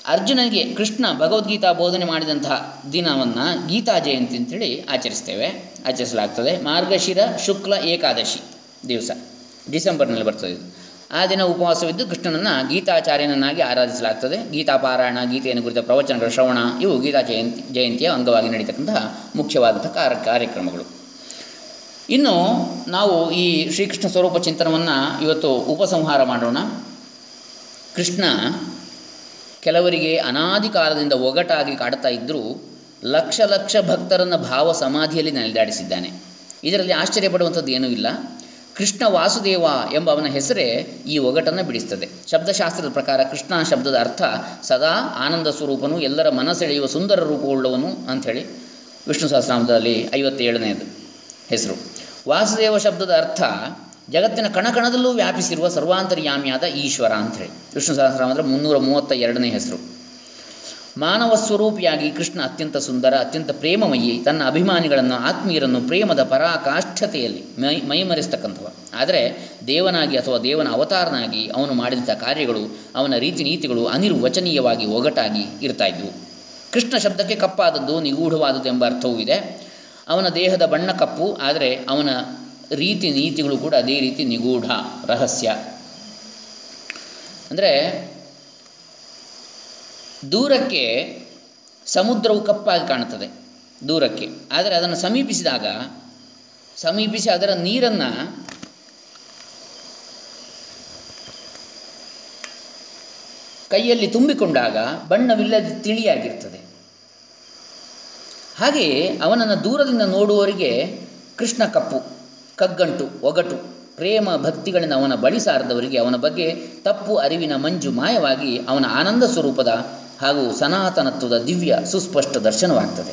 ಅರ್ಜುನನಿಗೆ ಕೃಷ್ಣ ಭಗವದ್ಗೀತಾ ಬೋಧನೆ ಮಾಡಿದಂತಹ ದಿನವನ್ನು ಗೀತಾ ಜಯಂತಿ ಅಂತೇಳಿ ಆಚರಿಸ್ತೇವೆ, ಆಚರಿಸಲಾಗ್ತದೆ. ಮಾರ್ಗಶಿರ ಶುಕ್ಲ ಏಕಾದಶಿ ದಿವಸ, ಡಿಸೆಂಬರ್ನಲ್ಲಿ ಬರ್ತದೆ ಆ ದಿನ ಉಪವಾಸವಿದ್ದು ಕೃಷ್ಣನನ್ನು ಗೀತಾಚಾರ್ಯನನ್ನಾಗಿ ಆರಾಧಿಸಲಾಗ್ತದೆ. ಗೀತಾ ಪಾರಾಯಣ, ಗೀತೆಯನ್ನು ಕುರಿತ ಪ್ರವಚನಗಳ, ಶ್ರವಣ, ಇವು ಗೀತಾ ಜಯಂತಿ, ಜಯಂತಿಯ ಅಂಗವಾಗಿ ನಡೀತಕ್ಕಂತಹ ಮುಖ್ಯವಾದಂಥ ಕಾರ್ಯ, ಕಾರ್ಯಕ್ರಮಗಳು. ಇನ್ನು ನಾವು ಈ ಶ್ರೀಕೃಷ್ಣ ಸ್ವರೂಪ ಚಿಂತನವನ್ನು ಇವತ್ತು ಉಪಸಂಹಾರ ಮಾಡೋಣ. ಕೃಷ್ಣ ಕೆಲವರಿಗೆ ಅನಾದಿ ಕಾಲದಿಂದ ಒಗಟಾಗಿ ಕಾಡ್ತಾ ಇದ್ದರೂ ಲಕ್ಷ ಲಕ್ಷ ಭಕ್ತರನ್ನು ಭಾವ ಸಮಾಧಿಯಲ್ಲಿ ನೆಲೆದಾಡಿಸಿದ್ದಾನೆ. ಇದರಲ್ಲಿ ಆಶ್ಚರ್ಯಪಡುವಂಥದ್ದು ಏನೂ ಇಲ್ಲ. ಕೃಷ್ಣ ವಾಸುದೇವ ಎಂಬ ಅವನ ಹೆಸರೇ ಈ ಒಗಟನ್ನು ಬಿಡಿಸ್ತದೆ. ಶಬ್ದಶಾಸ್ತ್ರದ ಪ್ರಕಾರ ಕೃಷ್ಣ ಶಬ್ದದ ಅರ್ಥ ಸದಾ ಆನಂದ ಸ್ವರೂಪನು, ಎಲ್ಲರ ಮನಸೆಳೆಯುವ ಸುಂದರ ರೂಪವುಳ್ಳವನು ಅಂಥೇಳಿ ವಿಷ್ಣು ಸಹಸ್ರಾಮದಲ್ಲಿ ಐವತ್ತೇಳನೆಯದು ಹೆಸರು. ವಾಸುದೇವ ಶಬ್ದದ ಅರ್ಥ ಜಗತ್ತಿನ ಕಣಕಣದಲ್ಲೂ ವ್ಯಾಪಿಸಿರುವ ಸರ್ವಾಂತರ್ಯಾಮಿಯಾದ ಈಶ್ವರ ಅಂಥೇಳಿ ವಿಷ್ಣು ಸಹಸ್ರನಾಮ ಅಂದರೆ ಮುನ್ನೂರ ಮೂವತ್ತ ಎರಡನೇ ಹೆಸರು. ಮಾನವ ಸ್ವರೂಪಿಯಾಗಿ ಕೃಷ್ಣ ಅತ್ಯಂತ ಸುಂದರ, ಅತ್ಯಂತ ಪ್ರೇಮಮಯಿ, ತನ್ನ ಅಭಿಮಾನಿಗಳನ್ನು, ಆತ್ಮೀಯರನ್ನು ಪ್ರೇಮದ ಪರಾಕಾಷ್ಠತೆಯಲ್ಲಿ ಮೈ, ಮೈಮರೆಸ್ತಕ್ಕಂಥವ. ಆದರೆ ದೇವನಾಗಿ ಅಥವಾ ದೇವನ ಅವತಾರನಾಗಿ ಅವನು ಮಾಡಿದಂಥ ಕಾರ್ಯಗಳು, ಅವನ ರೀತಿ ನೀತಿಗಳು ಅನಿರ್ವಚನೀಯವಾಗಿ ಒಗಟಾಗಿ ಇರ್ತಾ ಇದ್ವು. ಕೃಷ್ಣ ಶಬ್ದಕ್ಕೆ ಕಪ್ಪಾದದ್ದು ನಿಗೂಢವಾದದ್ದು ಎಂಬ ಅರ್ಥವೂ ಇದೆ. ಅವನ ದೇಹದ ಬಣ್ಣ ಕಪ್ಪು, ಆದರೆ ಅವನ ರೀತಿ ನೀತಿಗಳು ಕೂಡ ಅದೇ ರೀತಿ ನಿಗೂಢ ರಹಸ್ಯ. ಅಂದರೆ ದೂರಕ್ಕೆ ಸಮುದ್ರವು ಕಪ್ಪಾಗಿ ಕಾಣುತ್ತದೆ, ದೂರಕ್ಕೆ. ಆದರೆ ಅದನ್ನು ಸಮೀಪಿಸಿದಾಗ, ಸಮೀಪಿಸಿ ಅದರ ನೀರನ್ನು ಕೈಯಲ್ಲಿ ತುಂಬಿಕೊಂಡಾಗ ಬಣ್ಣವಿಲ್ಲದೆ ತಿಳಿಯಾಗಿರ್ತದೆ. ಹಾಗೆಯೇ ಅವನನ್ನು ದೂರದಿಂದ ನೋಡುವವರಿಗೆ ಕೃಷ್ಣ ಕಪ್ಪು. ಕಗ್ಗಂಟು, ಒಗಟು, ಪ್ರೇಮ ಭಕ್ತಿಗಳಿಂದ ಅವನ ಬಳಿ ಸಾರದವರಿಗೆ ಅವನ ಬಗ್ಗೆ ತಪ್ಪು ಅರಿವಿನ ಮಂಜು ಮಾಯವಾಗಿ ಅವನ ಆನಂದ ಸ್ವರೂಪದ ಹಾಗೂ ಸನಾತನತ್ವದ ದಿವ್ಯ ಸುಸ್ಪಷ್ಟ ದರ್ಶನವಾಗ್ತದೆ.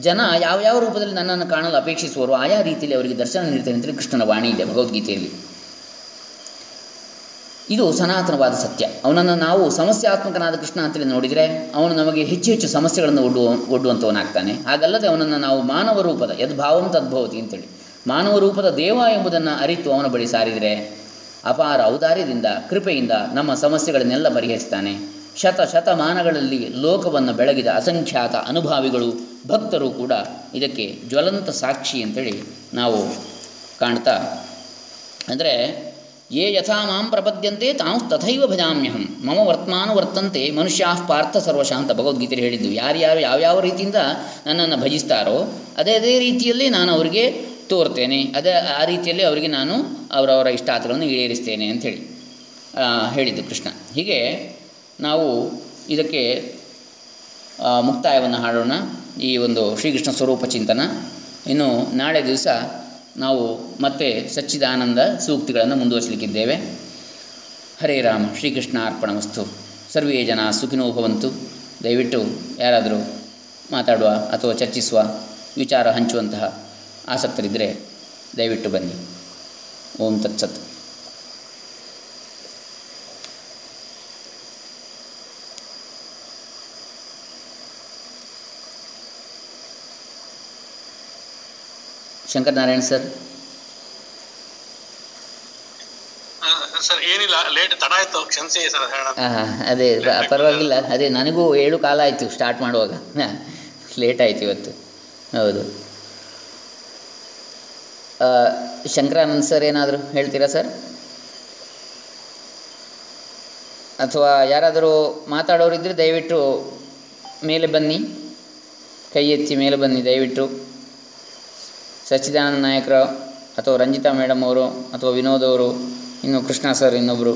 ಜನ ಯಾವ ಯಾವ ರೂಪದಲ್ಲಿ ನನ್ನನ್ನು ಕಾಣಲು ಅಪೇಕ್ಷಿಸುವರು ಆಯಾ ರೀತಿಯಲ್ಲಿ ಅವರಿಗೆ ದರ್ಶನ ನೀಡ್ತೇನೆ ಅಂತೇಳಿ ಕೃಷ್ಣನ ವಾಣಿ ಇದೆ ಭಗವದ್ಗೀತೆಯಲ್ಲಿ. ಇದು ಸನಾತನವಾದ ಸತ್ಯ. ಅವನನ್ನು ನಾವು ಸಮಸ್ಯಾತ್ಮಕನಾದ ಕೃಷ್ಣ ಅಂತೇಳಿ ನೋಡಿದರೆ ಅವನು ನಮಗೆ ಹೆಚ್ಚು ಹೆಚ್ಚು ಸಮಸ್ಯೆಗಳನ್ನು ಒಡ್ಡುವ ಒಡ್ಡುವಂಥವನಾಗ್ತಾನೆ ಹಾಗಲ್ಲದೆ ಅವನನ್ನು ನಾವು ಮಾನವ ರೂಪದ ಯದ್ಭಾವಂ ತದ್ಭವತಿ ಅಂತೇಳಿ ಮಾನವ ರೂಪದ ದೇವ ಎಂಬುದನ್ನು ಅರಿತು ಅವನ ಬಳಿ ಸಾರಿದರೆ ಅಪಾರ ಔದಾರ್ಯದಿಂದ, ಕೃಪೆಯಿಂದ ನಮ್ಮ ಸಮಸ್ಯೆಗಳನ್ನೆಲ್ಲ ಪರಿಹರಿಸ್ತಾನೆ. ಶತ ಶತಮಾನಗಳಲ್ಲಿ ಲೋಕವನ್ನು ಬೆಳಗಿದ ಅಸಂಖ್ಯಾತ ಅನುಭಾವಿಗಳು, ಭಕ್ತರು ಕೂಡ ಇದಕ್ಕೆ ಜ್ವಲಂತ ಸಾಕ್ಷಿ ಅಂತೇಳಿ ನಾವು ಕಾಣ್ತಾ, ಅಂದರೆ, ಯೇ ಯಥಾ ಮಾಂ ಪ್ರಪದ್ಯಂತೆ ತಾವು ತಥೈವ ಭಜಾಮ್ಯಹಂ, ಮಮ ವರ್ತಮಾನ ವರ್ತಂತೆ ಮನುಷ್ಯಾ ಪಾರ್ಥ ಸರ್ವಶಾಂತ ಭಗವದ್ಗೀತೆಯಲ್ಲಿ ಹೇಳಿದ್ದು, ಯಾರ್ಯಾರು ಯಾವ್ಯಾವ ರೀತಿಯಿಂದ ನನ್ನನ್ನು ಭಜಿಸ್ತಾರೋ, ಅದೇ ಅದೇ ರೀತಿಯಲ್ಲಿ ನಾನು ಅವರಿಗೆ ತೋರ್ತೇನೆ. ಅದೇ ಆ ರೀತಿಯಲ್ಲಿ ಅವರಿಗೆ ನಾನು ಅವರವರ ಇಷ್ಟಾರ್ಥಗಳನ್ನು ಈಡೇರಿಸ್ತೇನೆ ಅಂಥೇಳಿ ಹೇಳಿದ್ದು ಕೃಷ್ಣ. ಹೀಗೆ ನಾವು ಇದಕ್ಕೆ ಮುಕ್ತಾಯವನ್ನು ಹಾಡೋಣ. ಈ ಒಂದು ಶ್ರೀಕೃಷ್ಣ ಸ್ವರೂಪ ಚಿಂತನ. ಇನ್ನು ನಾಳೆ ದಿವಸ ನಾವು ಮತ್ತೆ ಸಚ್ಚಿದಾನಂದ ಸೂಕ್ತಿಗಳನ್ನು ಮುಂದುವರಿಸಲಿಕ್ಕಿದ್ದೇವೆ. ಹರೇ ರಾಮ, ಶ್ರೀಕೃಷ್ಣ ಅರ್ಪಣಮಸ್ತು ಸರ್ವೇ ಜನ ಸುಖಿನೋ ಭವಂತು. ದಯವಿಟ್ಟು ಯಾರಾದರೂ ಮಾತಾಡುವ ಅಥವಾ ಚರ್ಚಿಸುವ ವಿಚಾರ ಹಂಚುವಂತಹ ಆಸಕ್ತರಿದ್ದರೆ ದಯವಿಟ್ಟು ಬನ್ನಿ. ಓಂ ತತ್ಸತ್ ಶಂಕರನಾರಾಯಣ್ ಸರ್. ಸರ್ ಏನಿಲ್ಲ ಲೇಟ್ ತಡ ಆಯ್ತು ಕ್ಷಮಿಸಿ ಸರ್ ಅದೇ ಪರವಾಗಿಲ್ಲ ಅದೇ ನನಗೂ ಏಳು ಕಾಲ ಆಯಿತು ಸ್ಟಾರ್ಟ್ ಮಾಡುವಾಗ. ಲೇಟ್ ಆಯಿತು ಇವತ್ತು. ಹೌದು. ಶಂಕರಾನಂದ್ ಸರ್ ಏನಾದರೂ ಹೇಳ್ತೀರಾ ಸರ್? ಅಥವಾ ಯಾರಾದರೂ ಮಾತಾಡೋರಿದ್ದರೆ ದಯವಿಟ್ಟು ಮೇಲೆ ಬನ್ನಿ. ಕೈ ಎತ್ತಿ ಮೇಲೆ ಬನ್ನಿ, ದಯವಿಟ್ಟು. ಸಚ್ಚಿದಾನಂದ ನಾಯಕರು ಅಥವಾ ರಂಜಿತಾ ಮೇಡಮ್ ಅವರು ಅಥವಾ ವಿನೋದ್ ಅವರು, ಇನ್ನು ಕೃಷ್ಣ ಸರ್ ಇನ್ನೊಬ್ಬರು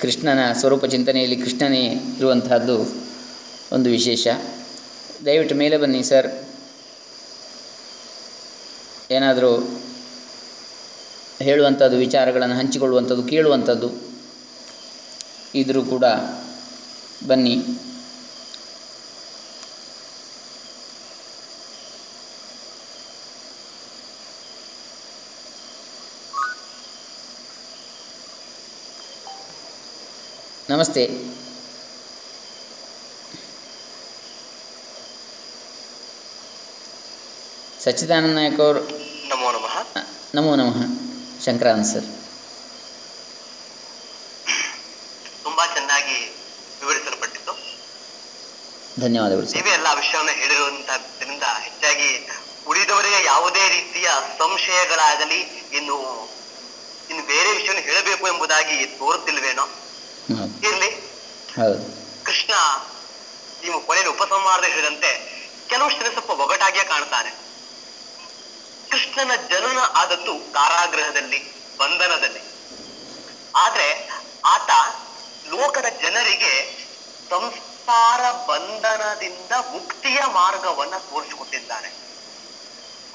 ಕೃಷ್ಣನ ಸ್ವರೂಪ ಚಿಂತನೆಯಲ್ಲಿ ಕೃಷ್ಣನೇ ಇರುವಂತಹದ್ದು ಒಂದು ವಿಶೇಷ. ದಯವಿಟ್ಟು ಮೇಲೆ ಬನ್ನಿ ಸರ್. ಏನಾದರೂ ಹೇಳುವಂಥದ್ದು ವಿಚಾರಗಳನ್ನು ಹಂಚಿಕೊಳ್ಳುವಂಥದ್ದು ಕೇಳುವಂಥದ್ದು ಇದ್ರೂ ಕೂಡ ಬನ್ನಿ. ನಮಸ್ತೆ. ಸಚ್ಚಿದಾನಂದ ನಾಯಕ್ ಅವರು ನಮೋ ನಮಃ. ನಮೋ ನಮಃ. ಶಂಕರಾನ್ ಸರ್. ತುಂಬಾ ಚೆನ್ನಾಗಿ ವಿವರಿಸಲ್ಪಟ್ಟಿತ್ತು ಧನ್ಯವಾದಗಳು ನೀವೇ ಎಲ್ಲ ವಿಷಯವನ್ನು ಹೇಳಿರುವಂತದ್ರಿಂದ ಹೆಚ್ಚಾಗಿ ಉಳಿದವರಿಗೆ ಯಾವುದೇ ರೀತಿಯ ಸಂಶಯಗಳಾಗಲಿ ಇನ್ನು ಇನ್ನು ಬೇರೆ ವಿಷಯವನ್ನು ಹೇಳಬೇಕು ಎಂಬುದಾಗಿ ತೋರುತ್ತಿಲ್ವೇನೋ? ಇರಲಿ. ಕೃಷ್ಣ ನೀವು ಕೊನೆಯಲ್ಲಿ ಉಪಸಂಹಾರದ ಹೇಳಿದಂತೆ ಕೆಲವು ಸ್ವಲ್ಪ ಒಗಟಾಗಿಯೇ ಕಾಣ್ತಾನೆ. ಕೃಷ್ಣನ ಜನನ ಆದದ್ದು ಕಾರಾಗೃಹದಲ್ಲಿ, ಬಂಧನದಲ್ಲಿ. ಆದ್ರೆ ಆತ ಲೋಕದ ಜನರಿಗೆ ಸಂಸಾರ ಬಂಧನದಿಂದ ಮುಕ್ತಿಯ ಮಾರ್ಗವನ್ನ ತೋರಿಸಿಕೊಟ್ಟಿದ್ದಾನೆ.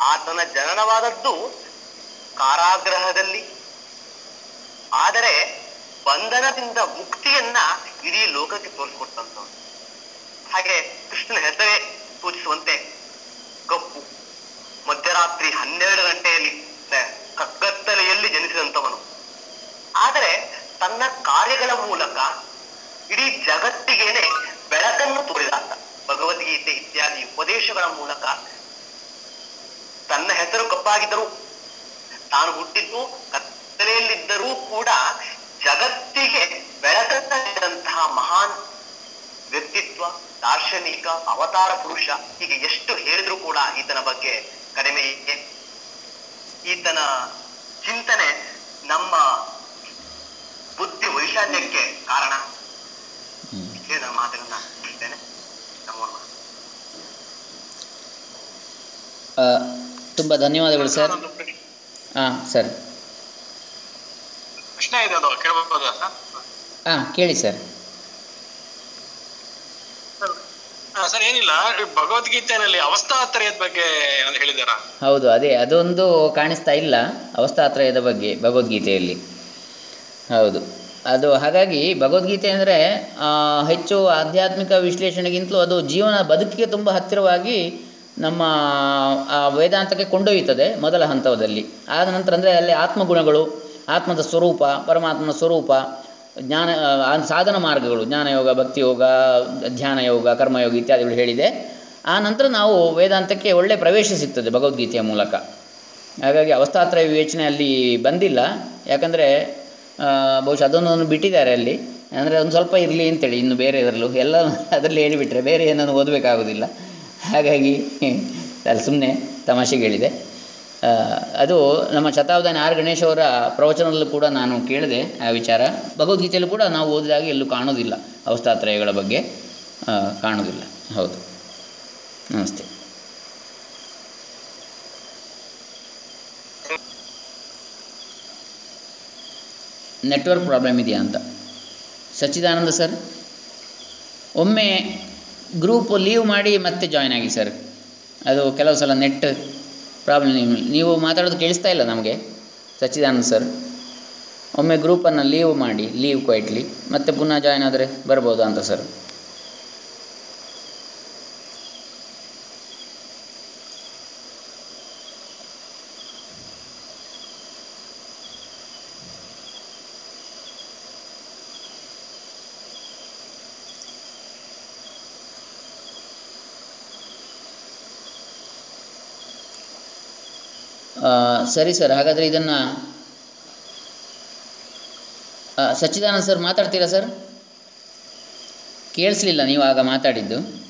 ಆತನ ಜನನವಾದದ್ದು ಕಾರಾಗೃಹದಲ್ಲಿ. ಆದರೆ ಬಂಧನದಿಂದ ಮುಕ್ತಿಯನ್ನ ಇಡೀ ಲೋಕಕ್ಕೆ ತೋರಿಸಿಕೊಟ್ಟಂತವನು ಹಾಗೆ ಕೃಷ್ಣನ ಹೆಸರೇ ಸೂಚಿಸುವಂತೆ ಕಪ್ಪು. ಮಧ್ಯರಾತ್ರಿ ಹನ್ನೆರಡು ಗಂಟೆಯಲ್ಲಿ ಕಗ್ಗತ್ತಲೆಯಲ್ಲಿ ಜನಿಸಿದಂತವನು ಆದರೆ ತನ್ನ ಕಾರ್ಯಗಳ ಮೂಲಕ ಇಡೀ ಜಗತ್ತಿಗೇನೆ ಬೆಳಕನ್ನು ತೋರಿದಾತ ಭಗವದ್ಗೀತೆ ಇತ್ಯಾದಿ ಉಪದೇಶಗಳ ಮೂಲಕ ತನ್ನ ಹೆಸರು ಕಪ್ಪಾಗಿದ್ದರು, ತಾನು ಹುಟ್ಟಿದ್ದು ಕತ್ತಲೆಯಲ್ಲಿದ್ದರೂ ಕೂಡ ಜಗತ್ತಿಗೆ ಬೆಳಕಂತಹ ಮಹಾನ್ ವ್ಯಕ್ತಿತ್ವ, ದಾರ್ಶನಿಕ, ಅವತಾರ ಪುರುಷ, ಹೀಗೆ ಎಷ್ಟು ಹೇಳಿದ್ರು ಕೂಡ ಈತನ ಬಗ್ಗೆ ಕಡಿಮೆ ಈತನ ಚಿಂತನೆ ನಮ್ಮ ಬುದ್ಧಿ ವೈಶಾಲ್ಯಕ್ಕೆ ಕಾರಣ. ನನ್ನ ಮಾತನ್ನ ಹೇಳ್ತೇನೆ ತುಂಬ ಧನ್ಯವಾದಗಳು ಸರ್. ಹಾ ಸರ್. ಪ್ರಶ್ನೆ ಇದೆ ಅದು ಕೇಳಬಹುದಾ ಸರ್? ಹಾಂ ಕೇಳಿ ಸರ್ ಆ, ಸರ್, ಏನಿಲ್ಲ ಭಗವದ್ಗೀತೆಯಲ್ಲಿ ಅವಸ್ಥಾತ್ರಯದ ಬಗ್ಗೆ ಹೇಳಿದಾರಾ ಹೌದು, ಅದೇ, ಅದೊಂದು ಕಾಣಿಸ್ತಾ ಇಲ್ಲ, ಅವಸ್ಥಾತ್ರಯದ ಬಗ್ಗೆ, ಭಗವದ್ಗೀತೆಯಲ್ಲಿ. ಹೌದು, ಅದು ಹಾಗಾಗಿ ಭಗವದ್ಗೀತೆ ಅಂದರೆ ಹೆಚ್ಚು ಆಧ್ಯಾತ್ಮಿಕ ವಿಶ್ಲೇಷಣೆಗಿಂತಲೂ ಅದು ಜೀವನ ಬದುಕಿಗೆ ತುಂಬ ಹತ್ತಿರವಾಗಿ ನಮ್ಮ, ಆ, ವೇದಾಂತಕ್ಕೆ ಕೊಂಡೊಯ್ಯುತ್ತದೆ ಮೊದಲ ಹಂತದಲ್ಲಿ. ಆದ ನಂತರ ಅಂದರೆ ಅಲ್ಲಿ ಆತ್ಮಗುಣಗಳು, ಆತ್ಮದ ಸ್ವರೂಪ, ಪರಮಾತ್ಮನ ಸ್ವರೂಪ ಜ್ಞಾನ ಸಾಧನ ಮಾರ್ಗಗಳು ಜ್ಞಾನಯೋಗ ಭಕ್ತಿಯೋಗ ಧ್ಯಾನ ಯೋಗ ಕರ್ಮಯೋಗ ಇತ್ಯಾದಿಗಳು ಹೇಳಿದೆ. ಆ ನಂತರ ನಾವು ವೇದಾಂತಕ್ಕೆ ಒಳ್ಳೆಯ ಪ್ರವೇಶ ಸಿಗ್ತದೆ ಭಗವದ್ಗೀತೆಯ ಮೂಲಕ. ಹಾಗಾಗಿ ಅವಸ್ಥಾತ್ರಯ ವಿವೇಚನೆ ಅಲ್ಲಿ ಬಂದಿಲ್ಲ. ಯಾಕಂದರೆ ಬಹುಶಃ ಅದನ್ನು ಬಿಟ್ಟಿದ್ದಾರೆ ಅಲ್ಲಿ. ಅಂದರೆ ಒಂದು ಸ್ವಲ್ಪ ಇರಲಿ ಅಂತೇಳಿ, ಇನ್ನು ಬೇರೆ ಇದರಲ್ಲೂ ಎಲ್ಲ ಅದರಲ್ಲಿ ಹೇಳಿಬಿಟ್ರೆ ಬೇರೆ ಏನನ್ನು ಓದಬೇಕಾಗೋದಿಲ್ಲ. ಹಾಗಾಗಿ, ಅಲ್ಲಿ ಸುಮ್ಮನೆ ತಮಾಷೆಗೆ ಹೇಳಿದೆ. ಅದು ನಮ್ಮ ಶತಾವಧಾನಿ ಆರ್ ಗಣೇಶ್ ಅವರ ಪ್ರವಚನದಲ್ಲೂ ಕೂಡ ನಾನು ಕೇಳಿದೆ ಆ ವಿಚಾರ. ಭಗವದ್ಗೀತೆಯಲ್ಲೂ ಕೂಡ ನಾವು ಓದಿದಾಗ ಎಲ್ಲೂ ಕಾಣೋದಿಲ್ಲ, ಅವಸ್ಥಾತ್ರಯಗಳ ಬಗ್ಗೆ ಕಾಣೋದಿಲ್ಲ. ಹೌದು. ನಮಸ್ತೆ. ನೆಟ್ವರ್ಕ್ ಪ್ರಾಬ್ಲಮ್ ಇದೆಯಾ ಅಂತ. ಸಚ್ಚಿದಾನಂದ ಸರ್, ಒಮ್ಮೆ ಗ್ರೂಪ್ ಲೀವ್ ಮಾಡಿ ಮತ್ತೆ ಜಾಯ್ನ್ ಆಗಿ ಸರ್. ಅದು ಕೆಲವು ಸಲ ನೆಟ್ ಪ್ರಾಬ್ಲಮ್ ನೀವು ಮಾತಾಡೋದು ಕೇಳಿಸ್ತಾ ಇಲ್ಲ ನಮಗೆ? ಸಚ್ಚಿದಾನಂದ ಸರ್ ಒಮ್ಮೆ ಗ್ರೂಪನ್ನು ಲೀವ್ ಮಾಡಿ ಲೀವ್ ಕ್ವೈಟ್ಲಿ ಮತ್ತೆ ಪುನಃ ಜಾಯ್ನ್ ಆದರೆ ಬರ್ಬೋದಾ ಅಂತ ಸರ್ ಆ, ಸರಿ ಸರ್, ಹಾಗಾದರೆ ಇದನ್ನು ಸಚ್ಚಿದಾನಂದ ಸರ್ ಮಾತಾಡ್ತೀರಾ ಸರ್? ಕೇಳಿಸ್ಲಿಲ್ಲ ನೀವು ಆಗ ಮಾತಾಡಿದ್ದು.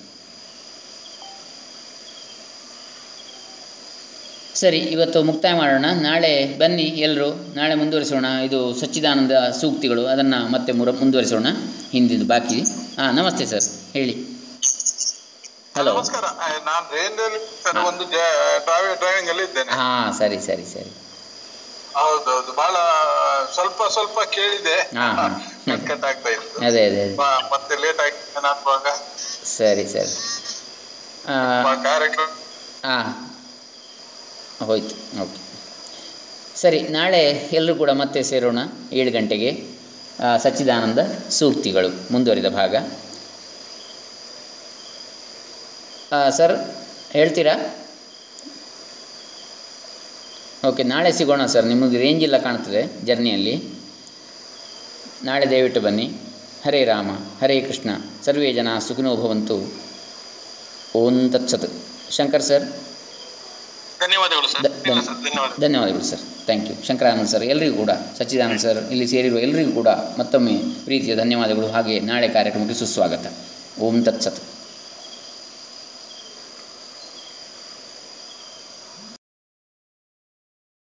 ಸರಿ, ಇವತ್ತು ಮುಕ್ತಾಯ ಮಾಡೋಣ. ನಾಳೆ ಬನ್ನಿ ಎಲ್ಲರೂ ನಾಳೆ ಮುಂದುವರಿಸೋಣ. ಇದು ಸಚ್ಚಿದಾನಂದ ಸೂಕ್ತಿಗಳು. ಅದನ್ನು ಮತ್ತೆ ಮುರ, ಮುಂದುವರಿಸೋಣ. ಹಿಂದಿದ್ದು ಬಾಕಿ. ಹಾಂ ನಮಸ್ತೆ ಸರ್. ಹೇಳಿ. ಹಲೋ ನಮಸ್ಕಾರ. ನಾನು ರೈಲ್ವೆ ಒಂದು ಡ್ರೈವಿಂಗ್ ಅಲ್ಲಿ ಇದ್ದೇನೆ. ಹಾ ಸರಿ ಸರಿ ಸರಿ. ಹೌದೌದು. ಬಹಳ ಸ್ವಲ್ಪ ಸ್ವಲ್ಪ ಕೇಳಿದೆ. ಹಾ, ಹಾ. ಕಟ್ ಆಗ್ತಾ ಇತ್ತು. ಅದೇ ಅದೇ ಮತ್ತೆ ಲೇಟ್ ಆಗಿ ನಾನುವಾಗ ಸರಿ ಸರಿ. ಕಾರ್ಯಕ್ರಮ. ಹಾಂ ಹೋಯ್ತು ಓಕೆ. ಸರಿ ನಾಳೆ ಎಲ್ಲರೂ ಕೂಡ ಮತ್ತೆ ಸೇರೋಣ ಏಳು ಗಂಟೆಗೆ. ಸಚ್ಚಿದಾನಂದ ಸೂಕ್ತಿಗಳು ಮುಂದುವರಿದ ಭಾಗ ಆ, ಸರ್ ಹೇಳ್ತೀರಾ? ಓಕೆ ನಾಳೆ ಸಿಗೋಣ ಸರ್. ನಿಮಗೆ ರೇಂಜ್ ಇಲ್ಲ ಕಾಣ್ತದೆ ಜರ್ನಿಯಲ್ಲಿ ನಾಳೆ ದಯವಿಟ್ಟು ಬನ್ನಿ. ಹರೇ ರಾಮ ಹರೇ ಕೃಷ್ಣ. ಸರ್ವೇ ಜನ ಸುಖಿನೋ ಭವಂತು. ಓಂ ತತ್ಸತ್. ಶಂಕರ್ ಸರ್? ಧನ್ಯವಾದಗಳು ಸರ್. ಧನ್ಯವಾದಗಳು. Sir. Thank you Shankarananda sir ಎಲ್ಲರಿಗೂ ಕೂಡ ಸಚ್ಚಿದಾನಂದ್ ಸರ್ ಇಲ್ಲಿ ಸೇರಿರುವ ಎಲ್ಲರಿಗೂ ಕೂಡ ಮತ್ತೊಮ್ಮೆ ಪ್ರೀತಿಯ ಧನ್ಯವಾದಗಳು. ಹಾಗೆ ನಾಳೆ ಕಾರ್ಯಕ್ರಮಕ್ಕೆ ಸುಸ್ವಾಗತ. ಓಂ ತತ್ಸತ್.